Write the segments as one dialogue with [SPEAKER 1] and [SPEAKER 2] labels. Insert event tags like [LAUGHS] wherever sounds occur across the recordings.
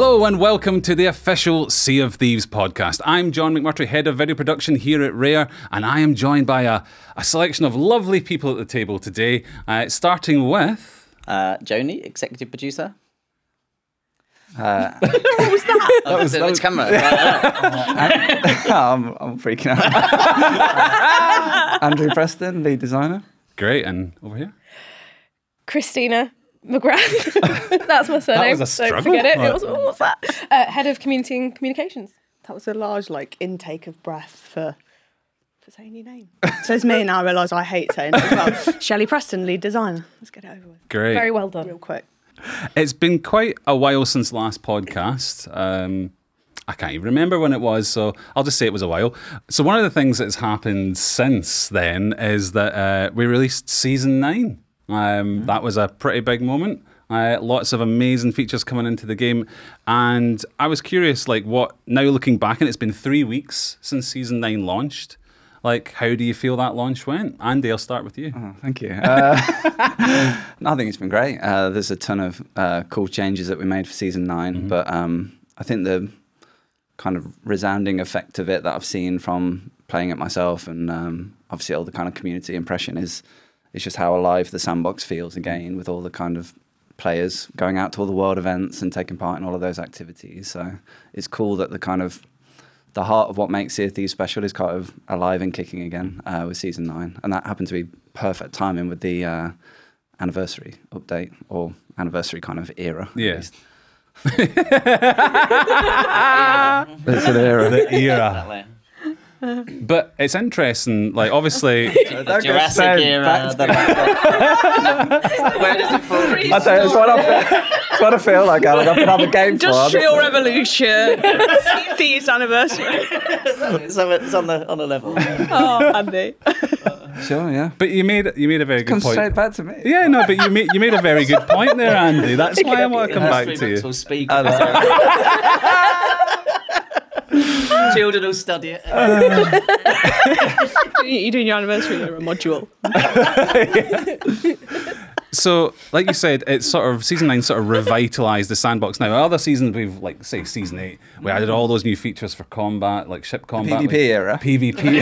[SPEAKER 1] Hello and welcome to the official Sea of Thieves podcast. I'm John McMurtry, head of video production here at Rare, and I am joined by a, a selection of lovely people at the table today, uh, starting with.
[SPEAKER 2] Uh, Joe Neate, executive producer. [LAUGHS]
[SPEAKER 3] what was that? [LAUGHS]
[SPEAKER 2] That was, which camera? [LAUGHS]
[SPEAKER 3] I'm, I'm freaking out. Andrew Preston, lead designer.
[SPEAKER 1] Great, and over here?
[SPEAKER 4] Christina McGrath. [LAUGHS] That's my surname.
[SPEAKER 1] that was a struggle.
[SPEAKER 4] Don't forget it.
[SPEAKER 1] Right.
[SPEAKER 4] it was, what was that? Uh, head of community and communications.
[SPEAKER 5] That was a large like intake of breath for for saying your name. Says me, and I realise I hate saying it as well. [LAUGHS] Shelley Preston, lead designer. Let's get it over with
[SPEAKER 1] Great.
[SPEAKER 4] Very well done.
[SPEAKER 5] real quick.
[SPEAKER 1] It's been quite a while since last podcast. Um, I can't even remember when it was, so I'll just say it was a while. So one of the things that's happened since then is that uh, we released season nine. Um, That was a pretty big moment. Uh, lots of amazing features coming into the game, and I was curious, like, what now looking back, and it's been three weeks since season nine launched. Like, how do you feel that launch went? Andy, I'll start with you.
[SPEAKER 3] Oh, thank you. [LAUGHS] Uh, [LAUGHS] no, I think it's been great. Uh, there's a ton of uh, cool changes that we made for season 9 but um, I think the kind of resounding effect of it that I've seen from playing it myself and um, obviously all the kind of community impression is is just how alive the sandbox feels again with all the kind of players going out to all the world events and taking part in all of those activities. So it's cool that the kind of the heart of what makes Sea of Thieves special is kind of alive and kicking again uh, with season nine, and that happened to be perfect timing with the uh, anniversary update or anniversary kind of era. at
[SPEAKER 1] Yeah.
[SPEAKER 3] least. [LAUGHS] it's an era.
[SPEAKER 1] The era.
[SPEAKER 2] Exactly.
[SPEAKER 1] But it's interesting, like, obviously. [LAUGHS]
[SPEAKER 2] The Jurassic era. The, [LAUGHS] where does it fall?
[SPEAKER 3] I tell you, it's what I feel, it's what I feel like. Alan. I've been on the game for.
[SPEAKER 5] Industrial Revolution. Thieves anniversary.
[SPEAKER 2] it's, on, it's on the on the level.
[SPEAKER 5] Oh, Andy.
[SPEAKER 3] Sure, yeah.
[SPEAKER 1] But you made you made a very good
[SPEAKER 3] Comes
[SPEAKER 1] point.
[SPEAKER 3] straight back to me.
[SPEAKER 1] Yeah, no, but you made you made a very good point there, Andy. That's why I want to come back to you.
[SPEAKER 2] Will speak. [LAUGHS] [LAUGHS] Children will study it. [LAUGHS]
[SPEAKER 5] You're doing your anniversary year a module. [LAUGHS]
[SPEAKER 1] So, like you said, it's sort of season nine sort of revitalized the sandbox. Now, other seasons we've like say season eight, we added all those new features for combat, like ship combat,
[SPEAKER 3] PvP
[SPEAKER 1] like,
[SPEAKER 3] era.
[SPEAKER 1] PvP.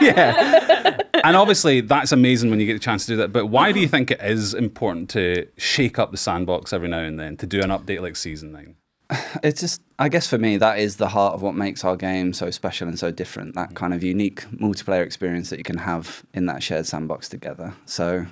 [SPEAKER 1] yeah, and obviously that's amazing when you get the chance to do that. But why do you think it is important to shake up the sandbox every now and then to do an update like season nine? [SIGHS]
[SPEAKER 3] it's just i guess for me that is the heart of what makes our game so special and so different that kind of unique multiplayer experience that you can have in that shared sandbox together. So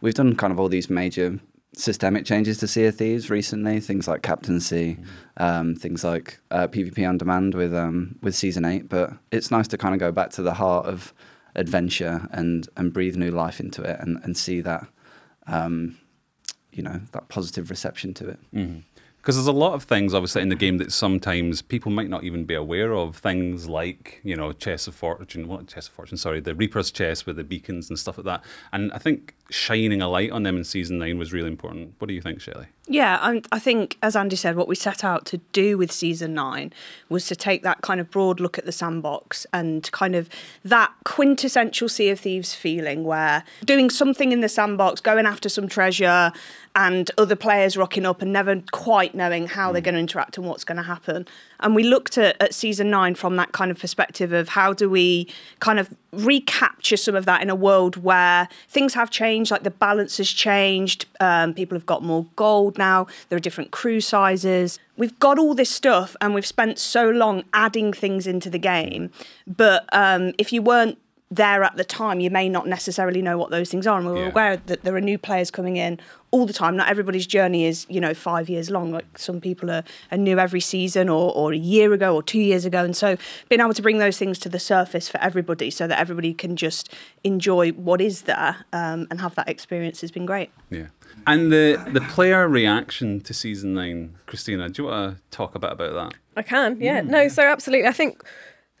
[SPEAKER 3] we've done kind of all these major systemic changes to sea of thieves recently things like captaincy um, things like uh, pvp on demand with um, with season 8 but it's nice to kind of go back to the heart of adventure and and breathe new life into it and, and see that um, you know that positive reception to it
[SPEAKER 1] Because there's a lot of things, obviously, in the game that sometimes people might not even be aware of. Things like, you know, Chest of Fortune, what Chest of Fortune, sorry, the Reaper's Chest with the beacons and stuff like that. And I think shining a light on them in season nine was really important. What do you think, Shelley?
[SPEAKER 5] Yeah, I think, as Andy said, what we set out to do with season nine was to take that kind of broad look at the sandbox and kind of that quintessential Sea of Thieves feeling where doing something in the sandbox, going after some treasure, and other players rocking up and never quite knowing how they're mm. going to interact and what's going to happen. And we looked at, at season nine from that kind of perspective of how do we kind of recapture some of that in a world where things have changed, like the balance has changed, um, people have got more gold now, there are different crew sizes. We've got all this stuff and we've spent so long adding things into the game. But um, if you weren't there at the time, you may not necessarily know what those things are. And we're
[SPEAKER 1] Yeah.
[SPEAKER 5] aware that there are new players coming in all the time. Not everybody's journey is, you know, five years long. Like some people are, are new every season or, or a year ago or two years ago. And so being able to bring those things to the surface for everybody so that everybody can just enjoy what is there um, and have that experience has been great.
[SPEAKER 1] Yeah. And the, the player reaction to season nine, Christina, do you want to talk a bit about that?
[SPEAKER 4] I can, yeah. No, so absolutely. I think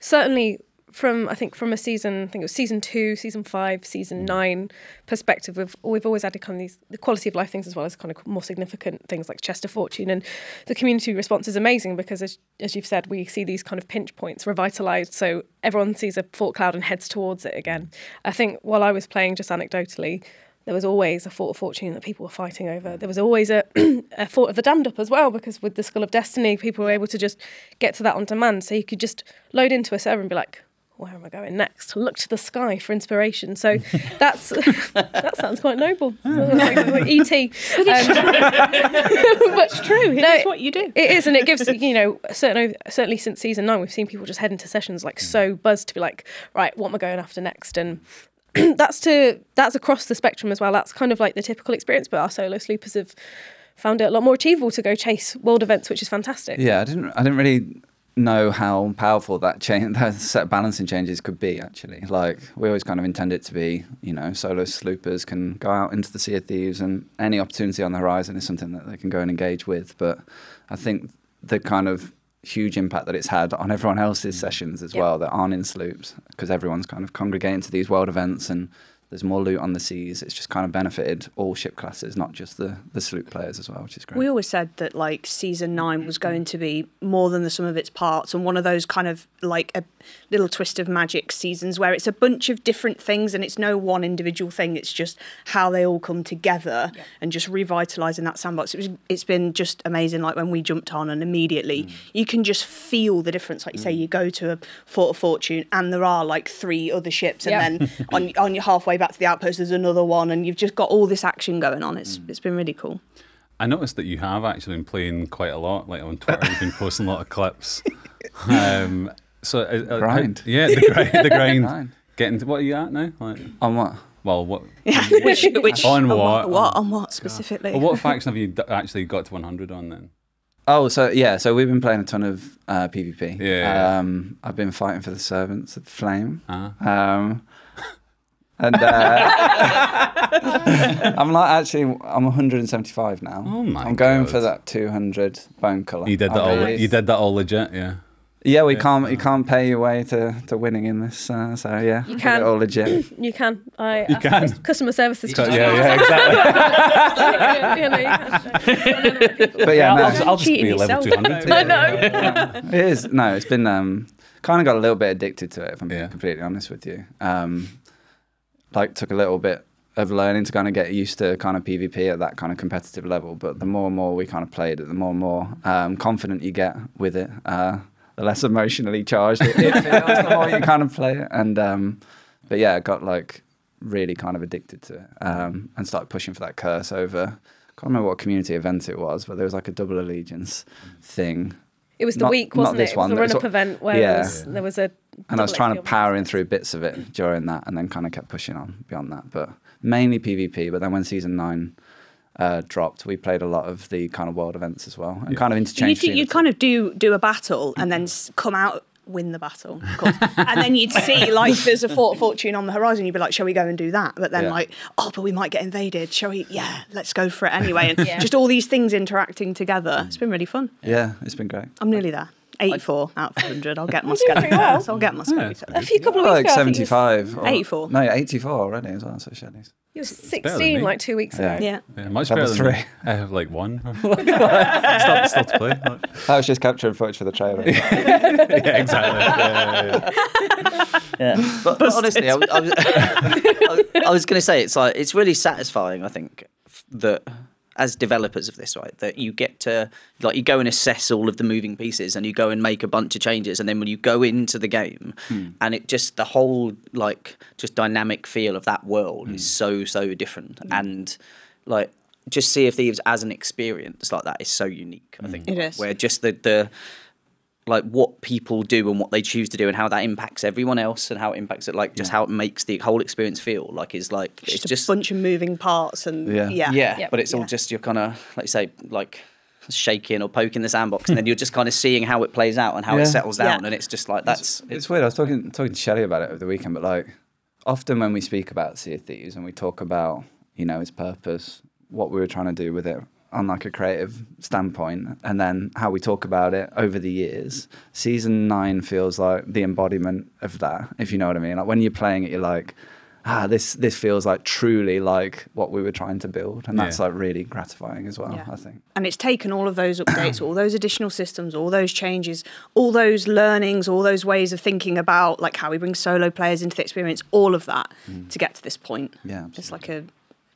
[SPEAKER 4] certainly from I think from a season, I think it was season two, season five, season mm. nine perspective, we've we've always added kind of these the quality of life things as well as kind of more significant things like Chest of Fortune, and the community response is amazing because as as you've said, we see these kind of pinch points revitalized, so everyone sees a fort cloud and heads towards it again. I think while I was playing, just anecdotally. there was always a fort of fortune that people were fighting over. There was always a, [CLEARS THROAT] a fort of the damned up as well, because with the Skull of Destiny, people were able to just get to that on demand. So you could just load into a server and be like, where am I going next? Look to the sky for inspiration. So [LAUGHS] that's [LAUGHS] that sounds quite noble. like, like ET. Um, [LAUGHS] but
[SPEAKER 5] It's true. It
[SPEAKER 4] No,
[SPEAKER 5] is what you do.
[SPEAKER 4] it is, and it gives you know certainly certainly since season nine, we've seen people just head into sessions like so buzzed to be like, right, what am I going after next? And [CLEARS THROAT] that's to that's across the spectrum as well. That's kind of like the typical experience, but our solo sloopers have found it a lot more achievable to go chase world events, which is fantastic.
[SPEAKER 3] Yeah, I didn't. I didn't really know how powerful that change, [LAUGHS] that set of balancing changes could be. Actually, like we always kind of intend it to be. You know, solo sloopers can go out into the Sea of Thieves, and any opportunity on the horizon is something that they can go and engage with. But I think the kind of huge impact that it's had on everyone else's mm. sessions as
[SPEAKER 4] Yeah.
[SPEAKER 3] well that aren't in sloops because everyone's kind of congregating to these world events and there's more loot on the seas. It's just kind of benefited all ship classes, not just the the sloop players as well, which is great.
[SPEAKER 5] We always said that like season nine was going to be more than the sum of its parts, and one of those kind of like a little twist of magic seasons where it's a bunch of different things and it's no one individual thing. It's just how they all come together and just revitalizing that sandbox. It was, it's been just amazing. Like when we jumped on, and immediately mm. you can just feel the difference. Like you say, mm. you go to a fort of fortune, and there are like three other ships, and
[SPEAKER 4] Yeah.
[SPEAKER 5] then [LAUGHS] on on your halfway back to the outpost, there's another one, and you've just got all this action going on. It's mm. it's been really cool.
[SPEAKER 1] I noticed that you have actually been playing quite a lot, like on Twitter. You've been posting a lot of clips. [LAUGHS] Um, so, uh, uh,
[SPEAKER 3] Grind.
[SPEAKER 1] yeah, the grind. The [LAUGHS] grind.
[SPEAKER 3] Grind.
[SPEAKER 1] Getting to, what are you at now? Like,
[SPEAKER 3] on what?
[SPEAKER 1] well, what? [LAUGHS] [LAUGHS]
[SPEAKER 5] which which
[SPEAKER 1] On
[SPEAKER 5] on
[SPEAKER 1] what?
[SPEAKER 5] what on what specifically?
[SPEAKER 1] Well, what faction have you d- actually got to 100 on then?
[SPEAKER 3] Oh, so yeah, so we've been playing a ton of uh, PvP.
[SPEAKER 1] Yeah.
[SPEAKER 3] Um, I've been fighting for the servants of the flame.
[SPEAKER 1] Uh,
[SPEAKER 3] Um, and uh, I'm like actually, I'm 175 now.
[SPEAKER 1] Oh my
[SPEAKER 3] I'm going
[SPEAKER 1] God.
[SPEAKER 3] for that 200 bone color.
[SPEAKER 1] you did that
[SPEAKER 3] I
[SPEAKER 1] all. You did that all legit, yeah.
[SPEAKER 3] Yeah, we can't. You can't pay your way to, to winning in this. Uh, so yeah,
[SPEAKER 4] You can.
[SPEAKER 3] all legit. [CLEARS THROAT]
[SPEAKER 4] You can. I
[SPEAKER 1] You
[SPEAKER 4] asked
[SPEAKER 1] can.
[SPEAKER 4] customer services.
[SPEAKER 1] So,
[SPEAKER 4] to
[SPEAKER 1] yeah, yeah, [LAUGHS] exactly.
[SPEAKER 4] you know, you can.
[SPEAKER 3] But yeah, no,
[SPEAKER 1] I'll, I'll just be level
[SPEAKER 5] yourself.
[SPEAKER 1] 200.
[SPEAKER 4] I know. [LAUGHS]
[SPEAKER 3] it is. No, it's been um, kind of got a little bit addicted to it. If I'm being
[SPEAKER 1] Yeah.
[SPEAKER 3] completely honest with you, um, like took a little bit of learning to kind of get used to kind of PvP at that kind of competitive level. But the more and more we kind of played it, the more and more um, confident you get with it. Uh, the less emotionally charged it, it feels. The more you kind of play it, and um, but yeah, I got like really kind of addicted to it um, and started pushing for that curse over. I can't remember what community event it was, but there was like a double allegiance thing
[SPEAKER 4] It was the
[SPEAKER 3] Not-
[SPEAKER 4] week, wasn't it? It was the run-up event where
[SPEAKER 3] Yeah.
[SPEAKER 4] there, was, there was a.
[SPEAKER 3] and I was trying to power in through bits of it during that, and then kind of kept pushing on beyond that. But mainly PvP. But then when season nine uh, dropped, we played a lot of the kind of world events as well, and kind of
[SPEAKER 5] you
[SPEAKER 3] interchanged.
[SPEAKER 5] you'd kind of do do a battle and then come out win the battle of course. [LAUGHS] and then you'd see like there's a fort fortune on the horizon. You'd be like shall we go and do that? But then
[SPEAKER 3] Yeah.
[SPEAKER 5] like oh but we might get invaded. Shall we? Yeah let's go for it anyway. And [LAUGHS] just all these things interacting together. It's been really fun.
[SPEAKER 3] Yeah, it's been great.
[SPEAKER 5] i'm nearly there 84 out of 100 i'll get my
[SPEAKER 4] doing
[SPEAKER 5] skeleton
[SPEAKER 4] pretty well.
[SPEAKER 5] i'll get my skeleton
[SPEAKER 4] A few couple of
[SPEAKER 3] Like
[SPEAKER 4] weeks ago, I think it was-
[SPEAKER 3] seventy-five, or,
[SPEAKER 5] 84.
[SPEAKER 3] No, eighty-four already as well. So Shelley's.
[SPEAKER 4] He was 16 like two weeks ago.
[SPEAKER 3] Yeah.
[SPEAKER 5] yeah
[SPEAKER 1] Yeah, much
[SPEAKER 3] Level
[SPEAKER 1] better than
[SPEAKER 3] three.
[SPEAKER 1] I have like one. [LAUGHS] still, still to play. Like,
[SPEAKER 3] That was just capturing footage for the trailer. [LAUGHS]
[SPEAKER 1] yeah, exactly. [LAUGHS] Yeah, yeah, yeah.
[SPEAKER 2] Yeah, but, but honestly, I was, I was, I was going to say it's like it's really satisfying. I think that as developers of this, right, that you get to like you go and assess all of the moving pieces, and you go and make a bunch of changes, and then when you go into the game, hmm. and it just the whole like just dynamic feel of that world is hmm. so so different, hmm. and like just Sea of Thieves as an experience like that is so unique. I think.
[SPEAKER 5] It is.
[SPEAKER 2] where just the the like what people do and what they choose to do and how that impacts everyone else and how it impacts it like just how it makes the whole experience feel like is like
[SPEAKER 5] just
[SPEAKER 2] it's
[SPEAKER 5] a
[SPEAKER 2] just a
[SPEAKER 5] bunch of moving parts and
[SPEAKER 3] Yeah.
[SPEAKER 5] yeah
[SPEAKER 2] yeah,
[SPEAKER 4] Yep.
[SPEAKER 2] but it's all just you're kind of like you say like shaking or poking the sandbox and then you're just kind of seeing how it plays out and how
[SPEAKER 3] Yeah.
[SPEAKER 2] it settles
[SPEAKER 5] Yeah.
[SPEAKER 2] down and it's just like that's
[SPEAKER 3] It's weird. I was talking talking to Shelley about it over the weekend, but like often when we speak about Sea of Thieves and we talk about you know its purpose, what we were trying to do with it on like a creative standpoint, and then how we talk about it over the years. Season nine feels like the embodiment of that, if you know what I mean. Like when you're playing it, you're like. Ah, this this feels like truly like what we were trying to build, and that's
[SPEAKER 1] Yeah.
[SPEAKER 3] like really gratifying as well.
[SPEAKER 5] Yeah.
[SPEAKER 3] I think.
[SPEAKER 5] and it's taken all of those updates, all those additional systems, all those changes, all those learnings, all those ways of thinking about like how we bring solo players into the experience, all of that to get to this point.
[SPEAKER 3] Yeah,
[SPEAKER 5] it's like a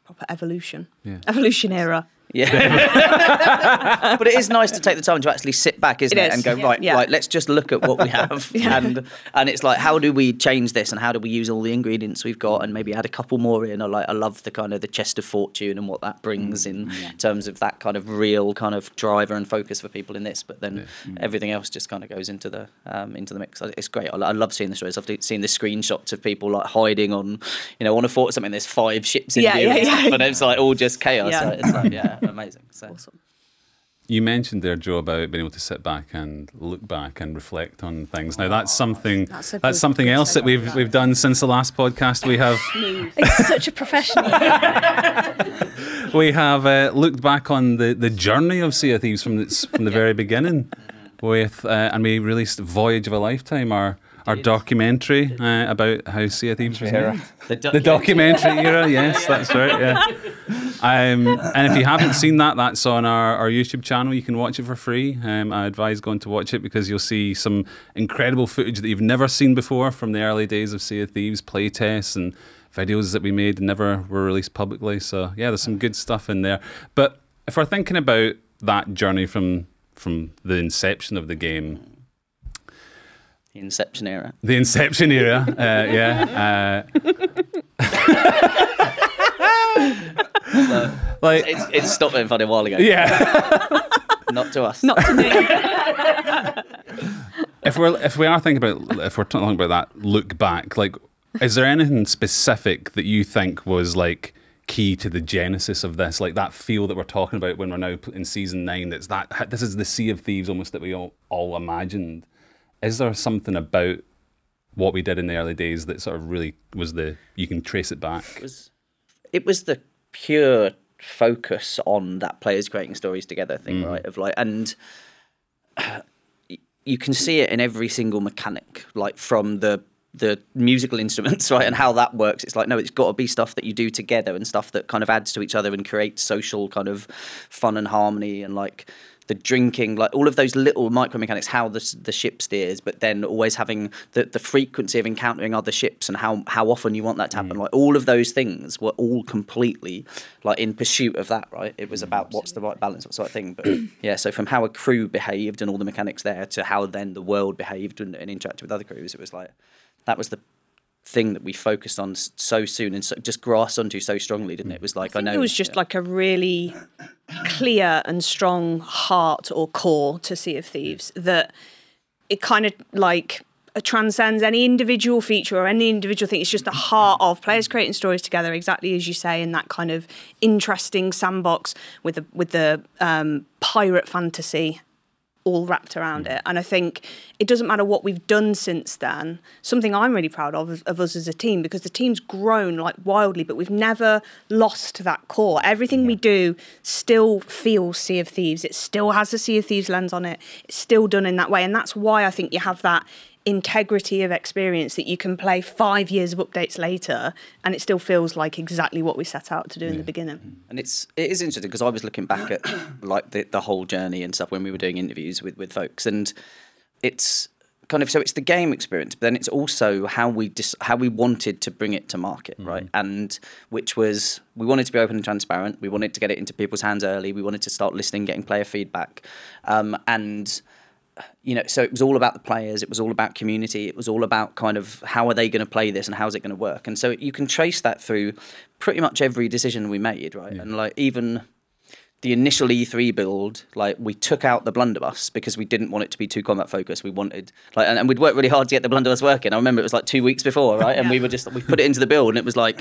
[SPEAKER 5] proper evolution.
[SPEAKER 1] Yeah.
[SPEAKER 5] Evolution era.
[SPEAKER 2] Yeah. [LAUGHS] but it is nice to take the time to actually sit back, isn't
[SPEAKER 5] It
[SPEAKER 2] it?
[SPEAKER 5] is.
[SPEAKER 2] And go,
[SPEAKER 5] Yeah.
[SPEAKER 2] right,
[SPEAKER 5] Yeah.
[SPEAKER 2] right, let's just look at what we [LAUGHS] have. And and it's like, how do we change this and how do we use all the ingredients we've got and maybe add a couple more in? Or like I love the kind of the chest of fortune and what that brings in terms of that kind of real kind of driver and focus for people in this. But then everything else just kind of goes into the um, into the mix. It's great. I, I love seeing the stories. I've seen the screenshots of people like hiding on, you know, on a fort or something. There's five ships in
[SPEAKER 5] Yeah,
[SPEAKER 2] view,
[SPEAKER 5] yeah,
[SPEAKER 2] and
[SPEAKER 5] yeah.
[SPEAKER 2] and it's like all just chaos.
[SPEAKER 5] Yeah.
[SPEAKER 2] So it's like yeah, amazing. So.
[SPEAKER 5] Awesome.
[SPEAKER 1] You mentioned there, Joe, about being able to sit back and look back and reflect on things. Now, that's something
[SPEAKER 5] That's
[SPEAKER 1] that's, something else that we've we've done since the last podcast. We have [LAUGHS]
[SPEAKER 4] It's such a professional. [LAUGHS]
[SPEAKER 1] we have uh, looked back on the, the journey of Sea of Thieves from its, from the very beginning, with uh, and we released Voyage of a Lifetime, our our documentary uh, about how Sea of Thieves was
[SPEAKER 3] Era.
[SPEAKER 1] made.
[SPEAKER 2] The,
[SPEAKER 1] The documentary era, yes, that's right. Yeah. [LAUGHS] Um, and if you haven't seen that, that's on our, our YouTube channel. You can watch it for free. Um, I advise going to watch it because you'll see some incredible footage that you've never seen before from the early days of Sea of Thieves playtests and videos that we made and never were released publicly. So yeah, there's some good stuff in there. But if we're thinking about that journey from from the inception of the game,
[SPEAKER 2] the Inception era.
[SPEAKER 1] the inception era, uh, yeah. [LAUGHS] Uh, like
[SPEAKER 2] It's, it stopped being funny a while ago. [LAUGHS]
[SPEAKER 1] yeah.
[SPEAKER 2] Not to us.
[SPEAKER 5] Not to me. [LAUGHS]
[SPEAKER 1] if we're if we are thinking about if we're talking about that look back, like, is there anything specific that you think was like key to the genesis of this, like that feel that we're talking about when we're now in season nine? That's that this is the Sea of Thieves almost that we all all imagined. Is there something about what we did in the early days that sort of really was the you can trace it back?
[SPEAKER 2] It was, it was the pure focus on that players creating stories together thing, mm. right? Of like, and [SIGHS] you can see it in every single mechanic, like from the the musical [LAUGHS] instruments, right, and how that works. It's like no, it's got to be stuff that you do together and stuff that kind of adds to each other and creates social kind of fun and harmony and like the drinking, like all of those little micro mechanics, how the the ship steers, but then always having the, the frequency of encountering other ships and how how often you want that to happen. Mm. Like all of those things were all completely like in pursuit of that, right? It was mm. about what's the right balance, what sort of thing. But [CLEARS THROAT] yeah, so from how a crew behaved and all the mechanics there to how then the world behaved and, and interacted with other crews, it was like that was the thing that we focused on so soon and so, just grasped onto so strongly, didn't it? It was like I,
[SPEAKER 5] I
[SPEAKER 2] know
[SPEAKER 5] it was just
[SPEAKER 2] yeah.
[SPEAKER 5] like a really clear and strong heart or core to Sea of Thieves that it kind of like uh, transcends any individual feature or any individual thing. It's just the heart of players creating stories together, exactly as you say, in that kind of interesting sandbox with the with the um, pirate fantasy all wrapped around mm. it. And I think it doesn't matter what we've done since then. Something I'm really proud of of us as a team because the team's grown like wildly, but we've never lost that core. Everything we do still feels Sea of Thieves. It still has a Sea of Thieves lens on it. It's still done in that way, and that's why I think you have that integrity of experience that you can play five years of updates later and it still feels like exactly what we set out to do in the beginning.
[SPEAKER 2] And it's it is interesting because I was looking back at [COUGHS] like the, the whole journey and stuff when we were doing interviews with, with folks, and it's kind of so it's the game experience, but then it's also how we dis- how we wanted to bring it to market, right? And which was we wanted to be open and transparent. We wanted to get it into people's hands early. We wanted to start listening, getting player feedback, um, and you know, so it was all about the players. It was all about community. It was all about kind of how are they going to play this and how's it going to work. And so you can trace that through pretty much every decision we made, right? And like even the initial E3 build, like we took out the blunderbuss because we didn't want it to be too combat focused. We wanted like, and, and we'd worked really hard to get the blunderbuss working. I remember it was like two weeks before, right? And we were just we put it into the build, and it was like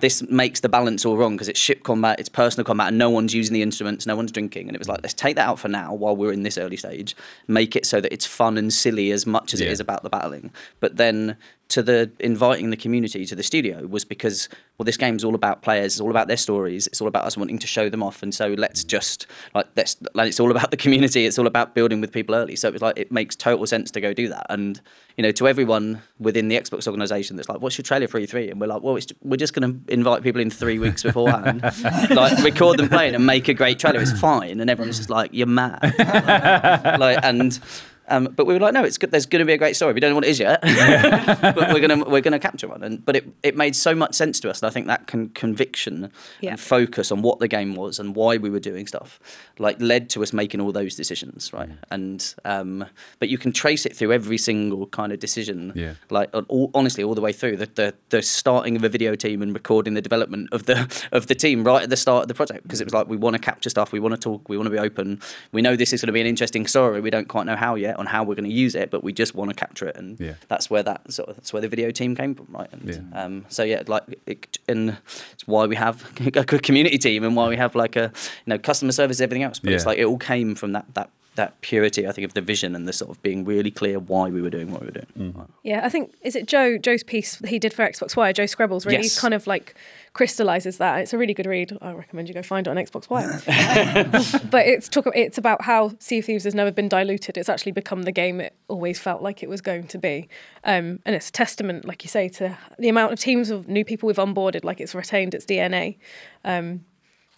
[SPEAKER 2] this makes the balance all wrong because it's ship combat, it's personal combat, and no one's using the instruments, no one's drinking, and it was like let's take that out for now while we're in this early stage, make it so that it's fun and silly as much as it
[SPEAKER 1] Yeah.
[SPEAKER 2] is about the battling, but then to the inviting the community to the studio was because well this game's all about players it's all about their stories it's all about us wanting to show them off and so let's just like let's like it's all about the community it's all about building with people early. So it was like it makes total sense to go do that. And you know to everyone within the xbox organization that's like what's your trailer for e3 and we're like well it's, we're just going to invite people in three weeks beforehand [LAUGHS] like record them playing and make a great trailer it's fine. And everyone's just like you're mad. [LAUGHS] Like and Um, but we were like, no, it's good. There's going to be a great story. We don't know what it is yet, [LAUGHS] but we're gonna we're gonna capture one. And but it it made so much sense to us, and I think that con- conviction
[SPEAKER 5] Yeah.
[SPEAKER 2] and focus on what the game was and why we were doing stuff, like led to us making all those decisions, right? And um, but you can trace it through every single kind of decision,
[SPEAKER 1] Yeah.
[SPEAKER 2] like all, honestly, all the way through the, the the starting of a video team and recording the development of the [LAUGHS] of the team right at the start of the project because it was like we want to capture stuff, we want to talk, we want to be open. We know this is going to be an interesting story. We don't quite know how yet on how we're going to use it, but we just want to capture it, and
[SPEAKER 1] Yeah.
[SPEAKER 2] that's where that sort of that's where the video team came from, right? And,
[SPEAKER 1] Yeah.
[SPEAKER 2] Um, so yeah, like it, and it's why we have [LAUGHS] a good community team and why we have like a you know customer service, everything else. But it's like it all came from that that that purity, I think, of the vision and the sort of being really clear why we were doing what we were doing.
[SPEAKER 4] Yeah, I think is it Joe Joe's piece he did for Xbox Wire, Joe Screbbles, really
[SPEAKER 2] Yes.
[SPEAKER 4] kind of like crystallizes that. It's a really good read. I recommend you go find it on Xbox Wire. [LAUGHS] but it's talk it's about how Sea of Thieves has never been diluted. It's actually become the game it always felt like it was going to be. Um, and it's a testament, like you say, to the amount of teams of new people we've onboarded, like it's retained its DNA. Um,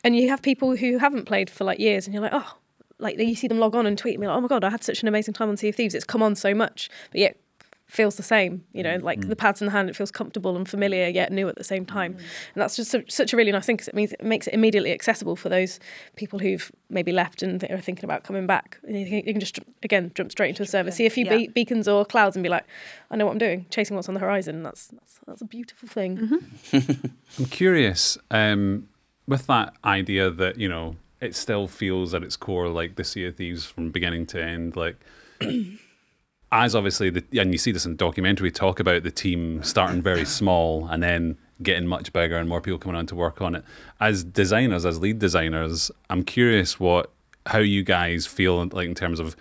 [SPEAKER 4] and you have people who haven't played for like years and you're like, oh, like you see them log on and tweet me like, oh my god, I had such an amazing time on Sea of Thieves. It's come on so much, but yet feels the same. You know, like mm. the pads in the hand, it feels comfortable and familiar yet new at the same time. Mm. And that's just su- such a really nice thing because it means it makes it immediately accessible for those people who've maybe left and th- are thinking about coming back. And you, can, you can just again jump straight into the server, see a few
[SPEAKER 5] Yeah.
[SPEAKER 4] be- beacons or clouds, and be like, I know what I'm doing, chasing what's on the horizon. That's that's, that's a beautiful thing. Mm-hmm. [LAUGHS]
[SPEAKER 1] I'm curious um, with that idea that you know it still feels at its core like the Sea of Thieves from beginning to end. Like [CLEARS THROAT] as obviously the and you see this in the documentary talk about the team starting very [LAUGHS] small and then getting much bigger and more people coming on to work on it. As designers, as lead designers, I'm curious what how you guys feel like in terms of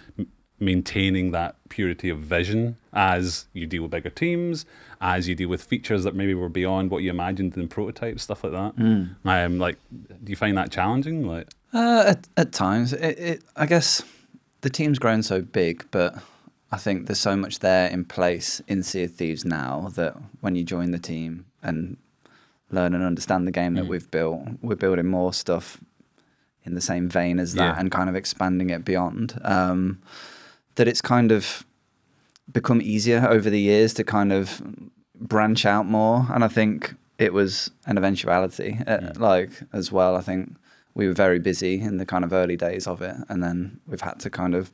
[SPEAKER 1] maintaining that purity of vision as you deal with bigger teams, as you deal with features that maybe were beyond what you imagined in prototypes, stuff like that. Um, like, do you find that challenging? Like,
[SPEAKER 3] Uh, at, at times, it, it, I guess the team's grown so big, but I think there's so much there in place in Sea of Thieves now that when you join the team and learn and understand the game that we've built, we're building more stuff in the same vein as that
[SPEAKER 1] Yeah.
[SPEAKER 3] and kind of expanding it beyond. Um, that it's kind of become easier over the years to kind of branch out more, and I think it was an eventuality, uh, like as well. I think we were very busy in the kind of early days of it, and then we've had to kind of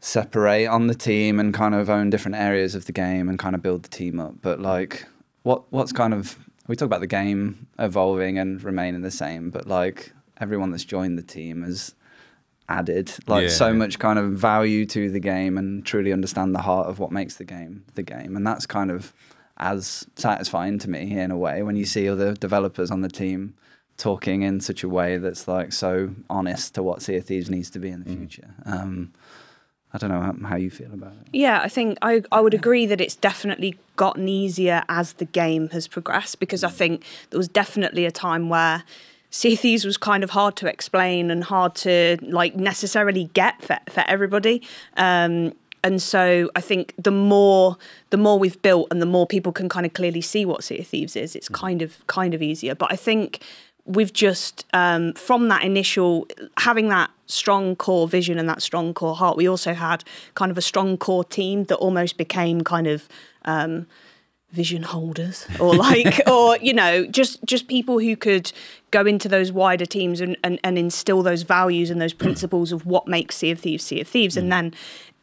[SPEAKER 3] separate on the team and kind of own different areas of the game and kind of build the team up. But like, what what's kind of we talk about the game evolving and remaining the same, but like everyone that's joined the team has added like
[SPEAKER 1] Yeah.
[SPEAKER 3] so much kind of value to the game and truly understand the heart of what makes the game the game and that's kind of as satisfying to me in a way when you see other developers on the team talking in such a way that's like so honest to what Sea of Thieves needs to be in the future. Um, I don't know how, how you feel about it.
[SPEAKER 5] Yeah, I think I, I would agree that it's definitely gotten easier as the game has progressed because I think there was definitely a time where Sea of Thieves was kind of hard to explain and hard to like necessarily get for, for everybody. Um, and so I think the more the more we've built and the more people can kind of clearly see what Sea of Thieves is, it's kind of kind of easier. But I think we've just um, from that initial having that strong core vision and that strong core heart, we also had kind of a strong core team that almost became kind of um, vision holders or like [LAUGHS] or you know just just people who could go into those wider teams and, and, and instill those values and those principles of what makes Sea of Thieves Sea of Thieves. And mm. then